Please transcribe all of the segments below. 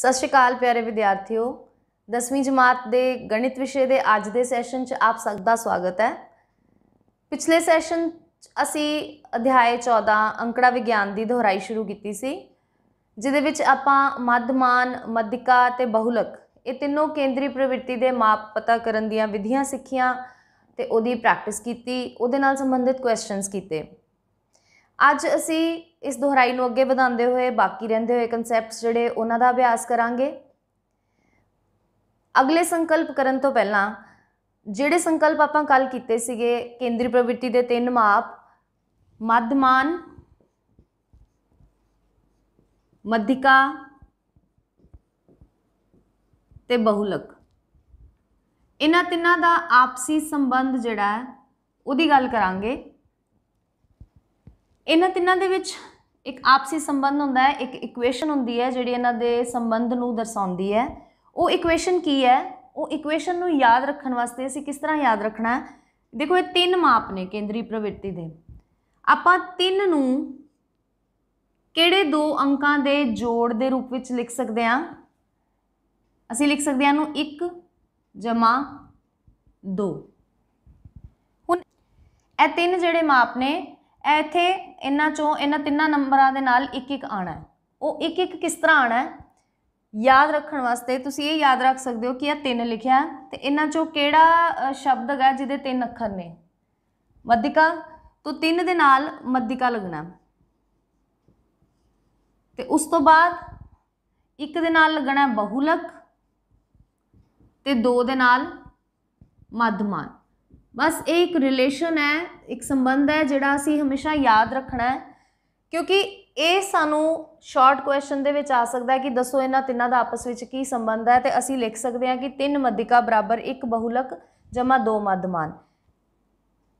ਸਤਿ ਸ਼੍ਰੀ ਅਕਾਲ ਪਿਆਰੇ ਵਿਦਿਆਰਥੀਓ। 10ਵੀਂ ਜਮਾਤ ਦੇ ਗਣਿਤ ਵਿਸ਼ੇ ਦੇ ਅੱਜ ਦੇ ਸੈਸ਼ਨ 'ਚ ਆਪ ਸਭ ਦਾ ਸਵਾਗਤ ਹੈ। ਪਿਛਲੇ ਸੈਸ਼ਨ 'ਚ ਅਸੀਂ ਅਧਿਆਇ 14 ਅੰਕੜਾ ਵਿਗਿਆਨ ਦੀ ਦੁਹਰਾਈ ਸ਼ੁਰੂ ਕੀਤੀ ਸੀ, ਜਿਹਦੇ ਵਿੱਚ ਆਪਾਂ ਮੱਧਮਾਨ ਮੱਧਿਕਾ ਤੇ ਬਹੁਲਕ ਇਹ ਤਿੰਨੋਂ ਕੇਂਦਰੀ ਪ੍ਰਵਿਰਤੀ ਦੇ ਮਾਪ ਪਤਾ ਕਰਨ ਦੀਆਂ ਵਿਧੀਆਂ ਸਿੱਖੀਆਂ ਤੇ ਉਹਦੀ ਪ੍ਰੈਕਟਿਸ ਕੀਤੀ, ਉਹਦੇ ਨਾਲ ਸੰਬੰਧਿਤ ਕੁਐਸਚਨਸ ਕੀਤੇ। ਅੱਜ ਅਸੀਂ ਇਸ ਦੁਹਰਾਈ ਨੂੰ ਅੱਗੇ ਵਧਾਉਂਦੇ ਹੋਏ ਬਾਕੀ ਰਹਿੰਦੇ ਹੋਏ ਕਨਸੈਪਟਸ ਜਿਹੜੇ ਉਹਨਾਂ ਦਾ ਅਭਿਆਸ ਕਰਾਂਗੇ। ਅਗਲੇ ਸੰਕਲਪ ਕਰਨ ਤੋਂ ਪਹਿਲਾਂ ਜਿਹੜੇ ਸੰਕਲਪ ਆਪਾਂ ਕੱਲ ਕੀਤੇ ਸੀਗੇ, ਕੇਂਦਰੀ ਪ੍ਰਵਿਰਤੀ ਦੇ ਤਿੰਨ ਮਾਪ ਮੱਧਮਾਨ ਮੱਧਿਕਾ ਤੇ ਬਹੁਲਕ। ਇਹਨਾਂ ਤਿੰਨਾਂ ਦਾ ਆਪਸੀ ਸੰਬੰਧ ਜਿਹੜਾ ਹੈ, ਉਹਦੀ ਗੱਲ ਕਰਾਂਗੇ। ਇਹਨਾਂ ਤਿੰਨਾਂ ਦੇ ਵਿੱਚ ਇੱਕ ਆਪਸੀ ਸੰਬੰਧ ਹੁੰਦਾ ਹੈ, ਇੱਕ ਇਕੁਏਸ਼ਨ ਹੁੰਦੀ ਹੈ ਜਿਹੜੀ ਇਹਨਾਂ ਦੇ ਸੰਬੰਧ ਨੂੰ ਦਰਸਾਉਂਦੀ ਹੈ। ਉਹ ਇਕੁਏਸ਼ਨ ਕੀ ਹੈ? ਉਹ ਇਕੁਏਸ਼ਨ ਨੂੰ ਯਾਦ ਰੱਖਣ ਵਾਸਤੇ ਅਸੀਂ ਕਿਸ ਤਰ੍ਹਾਂ ਯਾਦ ਰੱਖਣਾ ਹੈ? ਦੇਖੋ, ਇਹ ਤਿੰਨ ਮਾਪ ਨੇ ਕੇਂਦਰੀ ਪ੍ਰਵਿਰਤੀ ਦੇ। ਆਪਾਂ ਤਿੰਨ ਨੂੰ ਕਿਹੜੇ ਦੋ ਅੰਕਾਂ ਦੇ ਜੋੜ ਦੇ ਰੂਪ ਵਿੱਚ ਲਿਖ ਸਕਦੇ ਹਾਂ? ਅਸੀਂ ਲਿਖ ਸਕਦੇ ਹਾਂ ਇਹਨੂੰ 1 ਜਮਾ 2 ਹੁਣ ਇਹ ਤਿੰਨ ਜਿਹੜੇ ਮਾਪ ਨੇ ਇੱਥੇ ਇਹਨਾਂ ਚੋਂ ਇਹਨਾਂ ਤਿੰਨਾਂ ਨੰਬਰਾਂ ਦੇ ਨਾਲ ਇੱਕ ਇੱਕ ਆਣਾ ਹੈ। ਉਹ ਇੱਕ ਇੱਕ ਕਿਸ ਤਰ੍ਹਾਂ ਆਣਾ ਹੈ? ਯਾਦ ਰੱਖਣ ਵਾਸਤੇ ਤੁਸੀਂ ਇਹ ਯਾਦ ਰੱਖ ਸਕਦੇ ਹੋ ਕਿ ਇਹ ਤਿੰਨ ਲਿਖਿਆ ਤੇ ਇਹਨਾਂ ਚੋਂ ਕਿਹੜਾ ਸ਼ਬਦ ਹੈਗਾ ਜਿਹਦੇ ਤਿੰਨ ਅੱਖਰ ਨੇ? ਮੱਧਿਕਾ, ਤੋਂ ਤਿੰਨ ਦੇ ਨਾਲ ਮੱਧਿਕਾ ਲੱਗਣਾ ਤੇ ਉਸ ਤੋਂ ਬਾਅਦ ਇੱਕ ਦੇ ਨਾਲ ਲੱਗਣਾ ਹੈ ਬਹੁਲਕ ਤੇ ਦੋ ਦੇ ਨਾਲ ਮੱਧਮਾਨ। ਬਸ ਇਹ ਇੱਕ ਰਿਲੇਸ਼ਨ ਹੈ, ਇੱਕ ਸੰਬੰਧ ਹੈ ਜਿਹੜਾ ਅਸੀਂ ਹਮੇਸ਼ਾ ਯਾਦ ਰੱਖਣਾ ਹੈ। ਕਿਉਂਕਿ ਇਹ ਸਾਨੂੰ ਸ਼ਾਰਟ ਕੁਐਸਚਨ ਦੇ ਵਿੱਚ ਆ ਸਕਦਾ ਹੈ ਕਿ ਦੱਸੋ ਇਹਨਾਂ ਤਿੰਨਾਂ ਦਾ ਆਪਸ ਵਿੱਚ ਕੀ ਸੰਬੰਧ ਹੈ ਤੇ ਅਸੀਂ ਲਿਖ ਸਕਦੇ ਹਾਂ ਕਿ ਤਿੰਨ ਮੱਧਿਕਾ ਬਰਾਬਰ ਇੱਕ ਬਹੁਲਕ ਜਮਾ ਦੋ ਮੱਧਮਾਨ।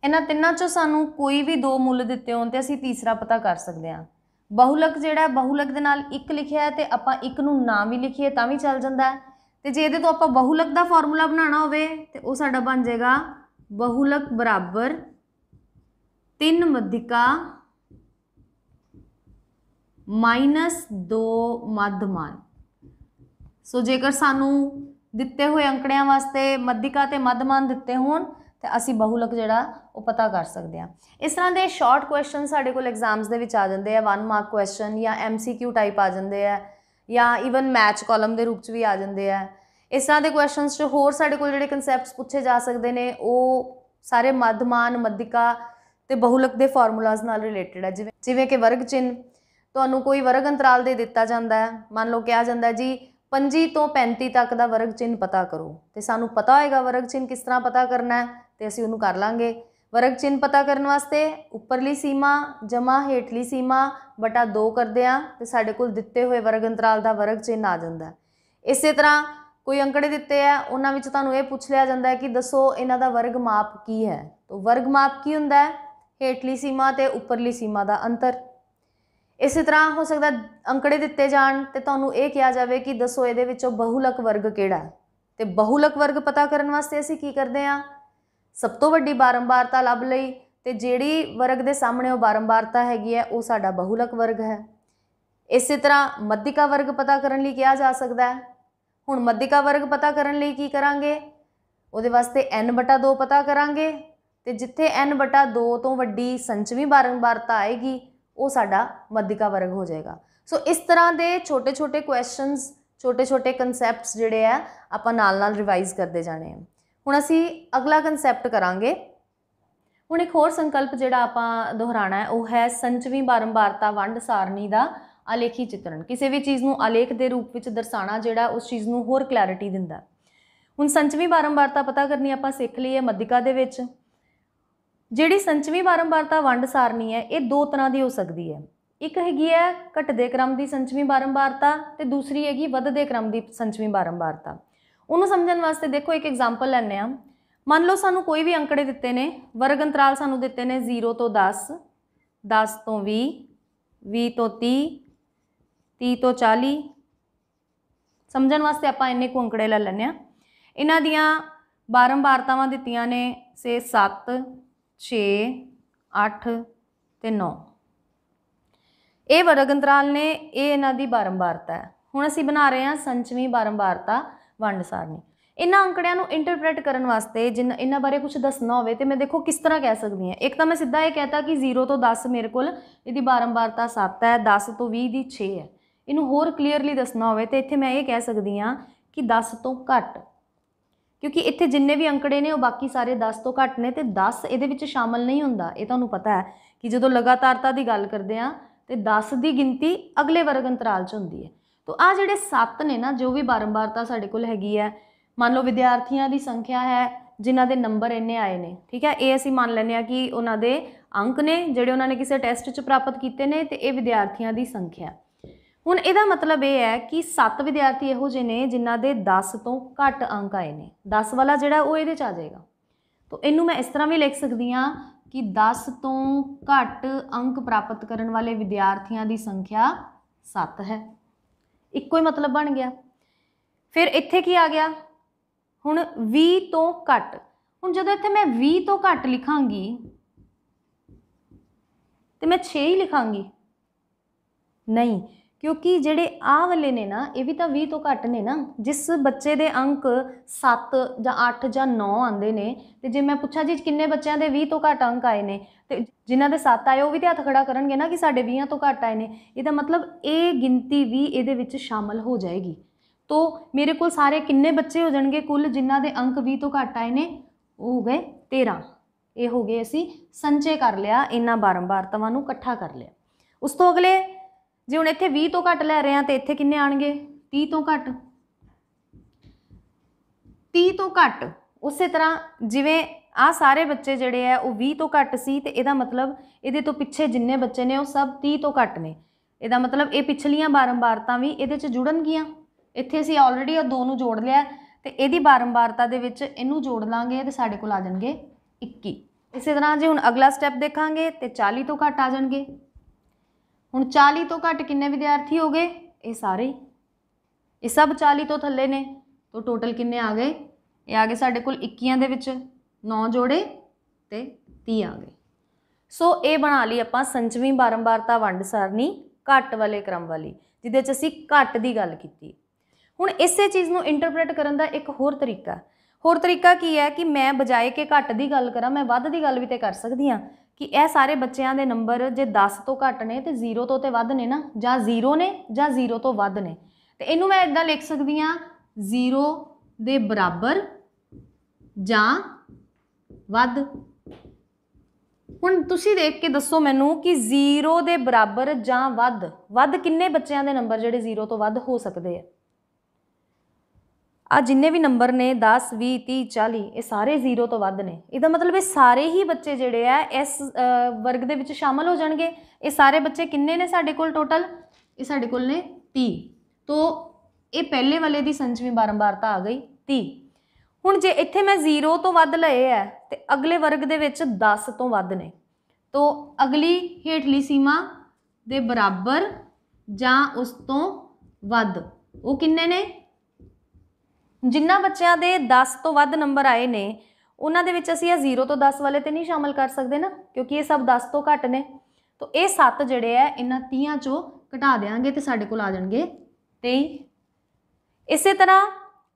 ਇਹਨਾਂ ਤਿੰਨਾਂ ਚੋਂ ਸਾਨੂੰ ਕੋਈ ਵੀ ਦੋ ਮੁੱਲ ਦਿੱਤੇ ਹੋਣ ਤੇ ਅਸੀਂ ਤੀਸਰਾ ਪਤਾ ਕਰ ਸਕਦੇ ਹਾਂ। ਬਹੁਲਕ ਜਿਹੜਾ ਬਹੁਲਕ ਦੇ ਨਾਲ ਇੱਕ ਲਿਖਿਆ ਹੈ ਤੇ ਆਪਾਂ ਇੱਕ ਨੂੰ ਨਾ ਵੀ ਲਿਖੀਏ ਤਾਂ ਵੀ ਚੱਲ ਜਾਂਦਾ ਹੈ। ਤੇ ਜੇ ਇਹਦੇ ਤੋਂ ਆਪਾਂ ਬਹੁਲਕ ਦਾ ਫਾਰਮੂਲਾ ਬਣਾਉਣਾ ਹੋਵੇ ਤੇ ਉਹ ਸਾਡਾ ਬਣ ਜਾਏਗਾ ਬਹੁਲਕ ਬਰਾਬਰ 3 ਮੱਧਿਕਾ ਮਾਈਨਸ 2 ਮੱਧਮਾਨ ਸੋ ਜੇਕਰ ਸਾਨੂੰ ਦਿੱਤੇ ਹੋਏ ਅੰਕੜਿਆਂ ਵਾਸਤੇ ਮੱਧਿਕਾ ਤੇ ਮੱਧਮਾਨ ਦਿੱਤੇ ਹੋਣ, ਤੇ ਅਸੀਂ ਬਹੁਲਕ ਜਿਹੜਾ, ਉਹ ਪਤਾ ਕਰ ਸਕਦੇ ਹਾਂ। ਇਸ ਤਰ੍ਹਾਂ ਦੇ ਸ਼ਾਰਟ ਕੁਐਸਚਨ ਸਾਡੇ ਕੋਲ ਐਗਜ਼ਾਮਸ ਦੇ ਵਿੱਚ ਆ ਜਾਂਦੇ ਆ 1 ਮਾਰਕ ਕੁਐਸਚਨ ਜਾਂ ਐਮਸੀਕਿਊ ਟਾਈਪ ਆ ਜਾਂਦੇ ਆ, ਜਾਂ ਇਵਨ ਮੈਚ ਕਾਲਮ ਦੇ ਰੂਪ ਚ ਵੀ ਆ ਜਾਂਦੇ ਆ। ਇਸ ਤਰ੍ਹਾਂ ਦੇ ਕੁਐਸਚਨਸ 'ਚ ਹੋਰ ਸਾਡੇ ਕੋਲ ਜਿਹੜੇ ਕਨਸੈਪਟਸ ਪੁੱਛੇ ਜਾ ਸਕਦੇ ਨੇ, ਉਹ ਸਾਰੇ ਮੱਧਮਾਨ ਮੱਧਿਕਾ ਤੇ ਬਹੁਲਕ ਦੇ ਫਾਰਮੂਲਾਜ਼ ਨਾਲ ਰਿਲੇਟਡ ਹੈ ਜਿਵੇਂ ਜਿਵੇਂ ਕਿ ਵਰਗ ਚਿੰਨ ਤੁਹਾਨੂੰ ਕੋਈ ਵਰਗ ਅੰਤਰਾਲ ਦੇ ਦਿੱਤਾ ਜਾਂਦਾ ਹੈ। ਮੰਨ ਲਓ ਕਿਹਾ ਜਾਂਦਾ ਜੀ 25 ਤੋਂ 35 ਤੱਕ ਦਾ ਵਰਗ ਚਿੰਨ ਪਤਾ ਕਰੋ। ਤੇ ਸਾਨੂੰ ਪਤਾ ਹੋਏਗਾ ਵਰਗ ਚਿੰਨ ਕਿਸ ਤਰ੍ਹਾਂ ਪਤਾ ਕਰਨਾ ਹੈ, ਤੇ ਅਸੀਂ ਉਹਨੂੰ ਕਰ ਲਾਂਗੇ। ਵਰਗ ਚਿੰਨ ਪਤਾ ਕਰਨ ਵਾਸਤੇ ਉੱਪਰਲੀ ਸੀਮਾ, ਜਮਾ ਹੇਠਲੀ ਸੀਮਾ, ਬਟਾ 2 ਕਰਦੇ ਆ ਤੇ ਸਾਡੇ ਕੋਲ ਦਿੱਤੇ ਹੋਏ ਵਰਗ ਅੰਤਰਾਲ ਦਾ ਵਰਗ ਚਿੰਨ ਆ ਜਾਂਦਾ ਇਸੇ ਤਰ੍ਹਾਂ ਕੋਈ ਅੰਕੜੇ ਦਿੱਤੇ ਆ, ਉਹਨਾਂ ਵਿੱਚ ਤੁਹਾਨੂੰ ਇਹ ਪੁੱਛ ਲਿਆ ਜਾਂਦਾ ਹੈ ਕਿ ਦੱਸੋ ਇਹਨਾਂ ਦਾ ਵਰਗ ਮਾਪ ਕੀ ਹੈ? ਤਾਂ ਵਰਗ ਮਾਪ ਕੀ ਹੁੰਦਾ ਹੈ? ਹੇਠਲੀ ਸੀਮਾ ਤੇ ਉੱਪਰਲੀ ਸੀਮਾ ਦਾ ਅੰਤਰ। ਇਸੇ ਤਰ੍ਹਾਂ ਹੋ ਸਕਦਾ ਅੰਕੜੇ ਦਿੱਤੇ ਜਾਣ ਤੇ ਤੁਹਾਨੂੰ ਇਹ ਕਿਹਾ ਜਾਵੇ ਕਿ ਦੱਸੋ ਇਹਦੇ ਵਿੱਚੋਂ ਬਹੁਲਕ ਵਰਗ ਕਿਹੜਾ ਹੈ? ਤੇ ਬਹੁਲਕ ਵਰਗ ਪਤਾ ਕਰਨ ਵਾਸਤੇ ਅਸੀਂ ਕੀ ਕਰਦੇ ਹਾਂ? ਸਭ ਤੋਂ ਵੱਡੀ ਬਾਰੰਬਾਰਤਾ ਲੱਭ ਲਈ ਤੇ ਜਿਹੜੀ ਵਰਗ ਦੇ ਸਾਹਮਣੇ ਉਹ ਬਾਰੰਬਾਰਤਾ ਹੈਗੀ ਹੈ, ਉਹ ਸਾਡਾ ਬਹੁਲਕ ਵਰਗ ਹੈ। ਇਸੇ ਤਰ੍ਹਾਂ ਮੱਧਿਕਾ ਵਰਗ ਪਤਾ ਕਰਨ ਲਈ ਕਿਹਾ ਜਾ ਸਕਦਾ ਹੈ ਹੁਣ ਮੱਧਿਕਾ ਵਰਗ ਪਤਾ ਕਰਨ ਲਈ ਕੀ ਕਰਾਂਗੇ? ਉਹਦੇ ਵਾਸਤੇ n 2 ਪਤਾ ਕਰਾਂਗੇ। ਤੇ ਜਿੱਥੇ n 2 ਤੋਂ ਵੱਡੀ ਸੰਚਵੀਂ ਬਾਰੰਬਾਰਤਾ ਆਏਗੀ, ਉਹ ਸਾਡਾ ਮੱਧਿਕਾ ਵਰਗ ਹੋ ਜਾਏਗਾ। ਸੋ ਇਸ ਤਰ੍ਹਾਂ ਦੇ ਛੋਟੇ-ਛੋਟੇ ਕੁਐਸਚਨਸ ਛੋਟੇ-ਛੋਟੇ ਕਨਸੈਪਟਸ ਜਿਹੜੇ ਆ, ਆਪਾਂ ਨਾਲ-ਨਾਲ ਰਿਵਾਈਜ਼ ਕਰਦੇ ਜਾਣੇ ਆ। ਹੁਣ ਅਸੀਂ ਅਗਲਾ ਕਨਸੈਪਟ ਕਰਾਂਗੇ। ਹੁਣ ਇੱਕ ਹੋਰ ਸੰਕਲਪ ਜਿਹੜਾ ਆਪਾਂ ਦੁਹਰਾਣਾ ਹੈ, ਉਹ ਹੈ ਸੰਚਵੀਂ ਬਾਰੰਬਾਰਤਾ ਵੰਡ ਸਾਰਣੀ ਦਾ ਆਲੇਖੀ ਚਿੱਤਰਣ। ਕਿਸੇ ਵੀ ਚੀਜ਼ ਨੂੰ ਆਲੇਖ ਦੇ ਰੂਪ ਵਿੱਚ ਦਰਸਾਉਣਾ ਜਿਹੜਾ ਉਸ ਚੀਜ਼ ਨੂੰ ਹੋਰ ਕਲੈਰਿਟੀ ਦਿੰਦਾ ਹੁਣ ਸੰਚਵੀਂ ਬਾਰੰਬਾਰਤਾ ਪਤਾ ਕਰਨੀ ਆਪਾਂ ਸਿੱਖ ਲਈ ਹੈ ਮੱਧਿਕਾ ਦੇ ਵਿੱਚ। ਜਿਹੜੀ ਸੰਚਵੀਂ ਬਾਰੰਬਾਰਤਾ ਵੰਡ ਸਾਰਣੀ ਹੈ, ਇਹ ਦੋ ਤਰ੍ਹਾਂ ਦੀ ਹੋ ਸਕਦੀ ਹੈ। ਇੱਕ ਹੈਗੀ ਹੈ ਘਟਦੇ ਕ੍ਰਮ ਦੀ ਸੰਚਵੀਂ ਬਾਰੰਬਾਰਤਾ ਤੇ ਦੂਸਰੀ ਹੈਗੀ ਵੱਧਦੇ ਕ੍ਰਮ ਦੀ ਸੰਚਵੀਂ ਬਾਰੰਬਾਰਤਾ ਉਹਨੂੰ ਸਮਝਣ ਵਾਸਤੇ ਦੇਖੋ, ਇੱਕ ਐਗਜ਼ਾਮਪਲ ਲੈਂਦੇ ਆ ਮੰਨ ਲਓ ਸਾਨੂੰ ਕੋਈ ਵੀ ਅੰਕੜੇ ਦਿੱਤੇ ਨੇ ਵਰਗ ਅੰਤਰਾਲ ਸਾਨੂੰ ਦਿੱਤੇ ਨੇ 0 ਤੋਂ 10 10 ਤੋਂ 20 20 ਤੋਂ 30 30 ਤੋਂ 40 ਸਮਝਣ ਵਾਸਤੇ ਆਪਾਂ ਇੰਨੇ ਕੁ ਅੰਕੜੇ ਲੈ ਲੈਂਦੇ ਆ ਇਹਨਾਂ ਦੀਆਂ ਬਾਰੰਬਾਰਤਾਵਾਂ ਦਿੱਤੀਆਂ ਨੇ ਸੇ 7 6 8 ਤੇ 9 ਇਹ ਵਰਗ ਅੰਤਰਾਲ ਨੇ, ਇਹ ਇਹਨਾਂ ਦੀ ਬਾਰੰਬਾਰਤਾ ਹੈ। ਹੁਣ ਅਸੀਂ ਬਣਾ ਰਹੇ ਹਾਂ ਸੰਚਵੀਂ ਬਾਰੰਬਾਰਤਾ ਵੰਡ ਸਾਰਣੀ ਇਹਨਾਂ ਅੰਕੜਿਆਂ ਨੂੰ ਇੰਟਰਪ੍ਰੀਟ ਕਰਨ ਵਾਸਤੇ ਜਿਨ, ਇਹਨਾਂ ਬਾਰੇ ਕੁਝ ਦੱਸਣਾ ਹੋਵੇ ਤੇ ਮੈਂ ਦੇਖੋ ਕਿਸ ਤਰ੍ਹਾਂ ਕਹਿ ਸਕਦੀ ਹਾਂ। ਇੱਕ ਤਾਂ ਮੈਂ ਸਿੱਧਾ ਇਹ ਕਹਤਾ ਕਿ 0 ਤੋਂ 10 ਮੇਰੇ ਕੋਲ ਇਹਦੀ ਬਾਰੰਬਾਰਤਾ 7 ਹੈ 10 ਤੋਂ 20 ਦੀ 6 ਹੈ। ਇਹਨੂੰ ਹੋਰ ਕਲੀਅਰਲੀ ਦੱਸਣਾ ਹੋਵੇ ਤੇ ਇੱਥੇ ਮੈਂ ਇਹ ਕਹਿ ਸਕਦੀ ਹਾਂ ਕਿ 10 ਤੋਂ ਘੱਟ। ਕਿਉਂਕਿ ਇੱਥੇ ਜਿੰਨੇ ਵੀ ਅੰਕੜੇ ਨੇ, ਉਹ ਬਾਕੀ ਸਾਰੇ 10 ਤੋਂ ਘੱਟ ਨੇ ਤੇ 10 ਇਹਦੇ ਵਿੱਚ ਸ਼ਾਮਲ ਨਹੀਂ ਹੁੰਦਾ। ਇਹ ਤੁਹਾਨੂੰ ਪਤਾ ਹੈ ਕਿ ਜਦੋਂ ਲਗਾਤਾਰਤਾ ਦੀ ਗੱਲ ਕਰਦੇ ਆ ਤੇ 10 ਦੀ ਗਿਣਤੀ ਅਗਲੇ ਵਰਗ ਅੰਤਰਾਲ 'ਚ ਹੁੰਦੀ ਹੈ। ਤੋਂ ਆ ਜਿਹੜੇ 7 ਨੇ ਨਾ, ਜੋ ਵੀ ਬਾਰੰਬਾਰਤਾ ਸਾਡੇ ਕੋਲ ਹੈਗੀ ਹੈ, ਮੰਨ ਲਓ ਵਿਦਿਆਰਥੀਆਂ ਦੀ ਸੰਖਿਆ ਹੈ, ਜਿਨ੍ਹਾਂ ਦੇ ਨੰਬਰ ਇੰਨੇ ਆਏ ਨੇ, ਠੀਕ ਹੈ? ਇਹ ਅਸੀਂ ਮੰਨ ਲੈਂਦੇ ਆ ਕਿ ਉਹਨਾਂ ਦੇ ਅੰਕ ਨੇ, ਜਿਹੜੇ ਉਹਨਾਂ ਨੇ ਕਿਸੇ ਟੈਸਟ 'ਚ ਪ੍ਰਾਪਤ ਕੀਤੇ ਨੇ ਤੇ ਇਹ ਵਿਦਿਆਰਥੀਆਂ ਦੀ ਸੰਖਿਆ। ਹੁਣ ਇਹਦਾ ਮਤਲਬ ਇਹ ਹੈ ਕਿ 7 ਵਿਦਿਆਰਥੀ ਇਹੋ ਜਿਹੇ ਨੇ ਜਿਨ੍ਹਾਂ ਦੇ 10 ਤੋਂ ਘੱਟ ਅੰਕ ਆਏ ਨੇ। 10 ਵਾਲਾ ਜਿਹੜਾ ਉਹ ਇਹਦੇ 'ਚ ਆ ਜਾਏਗਾ। ਤਾਂ ਇਹਨੂੰ ਮੈਂ ਇਸ ਤਰ੍ਹਾਂ ਵੀ ਲਿਖ ਸਕਦੀ ਹਾਂ ਕਿ 10 ਤੋਂ ਘੱਟ ਅੰਕ ਪ੍ਰਾਪਤ ਕਰਨ ਵਾਲੇ ਵਿਦਿਆਰਥੀਆਂ ਦੀ ਸੰਖਿਆ 7 ਹੈ। ਇੱਕੋ ਹੀ ਮਤਲਬ ਬਣ ਗਿਆ। ਫਿਰ ਇੱਥੇ ਕੀ ਆ ਗਿਆ? ਹੁਣ 20 ਤੋਂ ਘੱਟ। ਹੁਣ ਜਦੋਂ ਇੱਥੇ ਮੈਂ 20 ਤੋਂ ਘੱਟ ਲਿਖਾਂਗੀ, ਤੇ ਮੈਂ 6 ਹੀ ਲਿਖਾਂਗੀ। ਨਹੀਂ ਕਿਉਂਕਿ ਜਿਹੜੇ ਆਹ ਵਾਲੇ ਨੇ ਨਾ, ਇਹ ਵੀ ਤਾਂ 20 ਤੋਂ ਘੱਟ ਨੇ ਨਾ, ਜਿਸ ਬੱਚੇ ਦੇ ਅੰਕ 7 ਜਾਂ 8 ਜਾਂ 9 ਆਂਦੇ ਨੇ, ਤੇ ਜੇ ਮੈਂ ਪੁੱਛਾਂ ਜੀ ਕਿੰਨੇ ਬੱਚਿਆਂ ਦੇ 20 ਤੋਂ ਘੱਟ ਅੰਕ ਆਏ ਨੇ, ਤੇ ਜਿਨ੍ਹਾਂ ਦੇ 7 ਆਏ, ਉਹ ਵੀ ਤੇ ਹੱਥ ਖੜਾ ਕਰਨਗੇ ਨਾ ਕਿ ਸਾਡੇ 20 ਤੋਂ ਘੱਟ ਆਏ ਨੇ, ਇਹਦਾ ਮਤਲਬ ਇਹ ਗਿਣਤੀ ਵੀ ਇਹਦੇ ਵਿੱਚ ਸ਼ਾਮਲ ਹੋ ਜਾਏਗੀ। ਤੋ ਮੇਰੇ ਕੋਲ ਸਾਰੇ ਕਿੰਨੇ ਬੱਚੇ ਹੋ ਜਾਣਗੇ ਕੁੱਲ ਜਿਨ੍ਹਾਂ ਦੇ ਅੰਕ 20 ਤੋਂ ਘੱਟ ਆਏ ਨੇ? ਉਹ ਹੋ ਗਏ 13 ਇਹ ਹੋ ਗਏ ਅਸੀਂ ਸੰਚੇ ਕਰ ਲਿਆ, ਇਹਨਾਂ ਬਾਰੰਬਾਰਤਾਵਾਂ ਨੂੰ ਇਕੱਠਾ ਕਰ ਲਿਆ। ਉਸ ਤੋਂ ਅਗਲੇ ਜੇ ਹੁਣ ਇੱਥੇ 20 ਤੋਂ ਘੱਟ ਲੈ ਰਹੇ ਆ ਤੇ ਇੱਥੇ ਕਿੰਨੇ ਆਣਗੇ? 30 ਤੋਂ ਘੱਟ। 30 ਤੋਂ ਘੱਟ। ਉਸੇ ਤਰ੍ਹਾਂ ਜਿਵੇਂ ਆ ਸਾਰੇ ਬੱਚੇ ਜਿਹੜੇ ਆ, ਉਹ 20 ਤੋਂ ਘੱਟ ਸੀ ਤੇ ਇਹਦਾ ਮਤਲਬ ਇਹਦੇ ਤੋਂ ਪਿੱਛੇ ਜਿੰਨੇ ਬੱਚੇ ਨੇ, ਉਹ ਸਭ 30 ਤੋਂ ਘੱਟ ਨੇ। ਇਹਦਾ ਮਤਲਬ ਇਹ ਪਿਛਲੀਆਂ ਬਾਰੰਬਾਰਤਾਂ ਵੀ ਇਹਦੇ 'ਚ ਜੁੜਨਗੀਆਂ ਇੱਥੇ ਅਸੀਂ ਆਲਰੇਡੀ ਉਹ ਦੋ ਨੂੰ ਜੋੜ ਲਿਆ ਤੇ ਇਹਦੀ ਬਾਰੰਬਾਰਤਾ ਦੇ ਵਿੱਚ ਇਹਨੂੰ ਜੋੜ ਲਾਂਗੇ ਤੇ ਸਾਡੇ ਕੋਲ ਆ ਜਾਣਗੇ 21 ਇਸੇ ਤਰ੍ਹਾਂ ਜੇ ਹੁਣ ਅਗਲਾ ਸਟੈਪ ਦੇਖਾਂਗੇ ਤੇ 40 ਤੋਂ ਘੱਟ ਆ ਜਾਣਗੇ। ਹੁਣ 40 ਤੋਂ ਘੱਟ ਕਿੰਨੇ ਵਿਦਿਆਰਥੀ ਹੋ ਗਏ? ਇਹ ਸਾਰੇ ਇਹ ਸਭ 40 ਤੋਂ ਥੱਲੇ ਨੇ। ਤਾਂ ਟੋਟਲ ਕਿੰਨੇ ਆ ਗਏ? ਇਹ ਆ ਗਏ ਸਾਡੇ ਕੋਲ 21 ਦੇ ਵਿੱਚ 9 ਜੋੜੇ ਤੇ 30 ਆ ਗਏ। ਸੋ ਇਹ ਬਣਾ ਲਈ ਆਪਾਂ ਸੰਚਵੀਂ ਬਾਰੰਬਾਰਤਾ ਵੰਡ ਸਾਰਨੀ ਘੱਟ ਵਾਲੇ ਕ੍ਰਮ ਵਾਲੀ, ਜਿਹਦੇ 'ਚ ਅਸੀਂ ਘੱਟ ਦੀ ਗੱਲ ਕੀਤੀ। ਹੁਣ ਇਸੇ ਚੀਜ਼ ਨੂੰ ਇੰਟਰਪ੍ਰੀਟ ਕਰਨ ਦਾ ਇੱਕ ਹੋਰ ਤਰੀਕਾ। ਹੋਰ ਤਰੀਕਾ ਕੀ ਹੈ ਕਿ ਮੈਂ ਬਜਾਏ ਕਿ ਘੱਟ ਦੀ ਗੱਲ ਕਰਾਂ, ਮੈਂ ਵੱਧ ਦੀ ਗੱਲ ਵੀ ਤੇ ਕਰ ਸਕਦੀ ਹਾਂ। ਕਿ ਇਹ ਸਾਰੇ ਬੱਚਿਆਂ ਦੇ ਨੰਬਰ ਜੇ 10 ਤੋਂ ਘੱਟ ਨੇ ਤੇ 0 ਤੋਂ ਤੇ ਵੱਧ ਨੇ ਨਾ, ਜਾਂ 0 ਨੇ ਜਾਂ 0 ਤੋਂ ਵੱਧ ਨੇ। ਤੇ ਇਹਨੂੰ ਮੈਂ ਇਦਾਂ ਲਿਖ ਸਕਦੀ ਹਾਂ 0 ਦੇ ਬਰਾਬਰ ਜਾਂ ਵੱਧ। ਹੁਣ ਤੁਸੀਂ ਦੇਖ ਕੇ ਦੱਸੋ ਮੈਨੂੰ ਕਿ 0 ਦੇ ਬਰਾਬਰ ਜਾਂ ਵੱਧ ਵੱਧ ਕਿੰਨੇ ਬੱਚਿਆਂ ਦੇ ਨੰਬਰ ਜਿਹੜੇ 0 ਤੋਂ ਵੱਧ ਹੋ ਸਕਦੇ ਆ? ਆ ਜਿੰਨੇ ਵੀ ਨੰਬਰ ਨੇ 10 20 30 40 ਇਹ ਸਾਰੇ 0 ਤੋਂ ਵੱਧ ਨੇ। ਇਹਦਾ ਮਤਲਬ ਇਹ ਸਾਰੇ ਹੀ ਬੱਚੇ ਜਿਹੜੇ ਆ ਇਸ ਵਰਗ ਦੇ ਵਿੱਚ ਸ਼ਾਮਲ ਹੋ ਜਾਣਗੇ। ਇਹ ਸਾਰੇ ਬੱਚੇ ਕਿੰਨੇ ਨੇ ਸਾਡੇ ਕੋਲ ਟੋਟਲ ਇਹ ਸਾਡੇ ਕੋਲ ਨੇ 30 ਤੋਂ ਇਹ ਪਹਿਲੇ ਵਾਲੇ ਦੀ ਸੰਚਵੀਂ ਬਾਰੰਬਾਰਤਾ ਆ ਗਈ 30 ਹੁਣ ਜੇ ਇੱਥੇ ਮੈਂ 0 ਤੋਂ ਵੱਧ ਲਏ ਹੈ ਤੇ ਅਗਲੇ ਵਰਗ ਦੇ ਵਿੱਚ 10 ਤੋਂ ਵੱਧ ਨੇ। ਤੋਂ ਅਗਲੀ ਹੇਠਲੀ ਸੀਮਾ ਦੇ ਬਰਾਬਰ ਜਾਂ ਉਸ ਤੋਂ ਵੱਧ, ਉਹ ਕਿੰਨੇ ਨੇ? ਜਿਨ੍ਹਾਂ ਬੱਚਿਆਂ ਦੇ 10 ਤੋਂ ਵੱਧ ਨੰਬਰ ਆਏ ਨੇ, ਉਹਨਾਂ ਦੇ ਵਿੱਚ ਅਸੀਂ ਇਹ 0 ਤੋਂ 10 ਵਾਲੇ ਤੇ ਨਹੀਂ ਸ਼ਾਮਲ ਕਰ ਸਕਦੇ ਨਾ, ਕਿਉਂਕਿ ਇਹ ਸਭ 10 ਤੋਂ ਘੱਟ ਨੇ। ਤਾਂ ਇਹ 7 ਜਿਹੜੇ ਆ, ਇਹਨਾਂ 30 ਚੋਂ ਘਟਾ ਦੇਾਂਗੇ ਤੇ ਸਾਡੇ ਕੋਲ ਆ ਜਾਣਗੇ 23 ਇਸੇ ਤਰ੍ਹਾਂ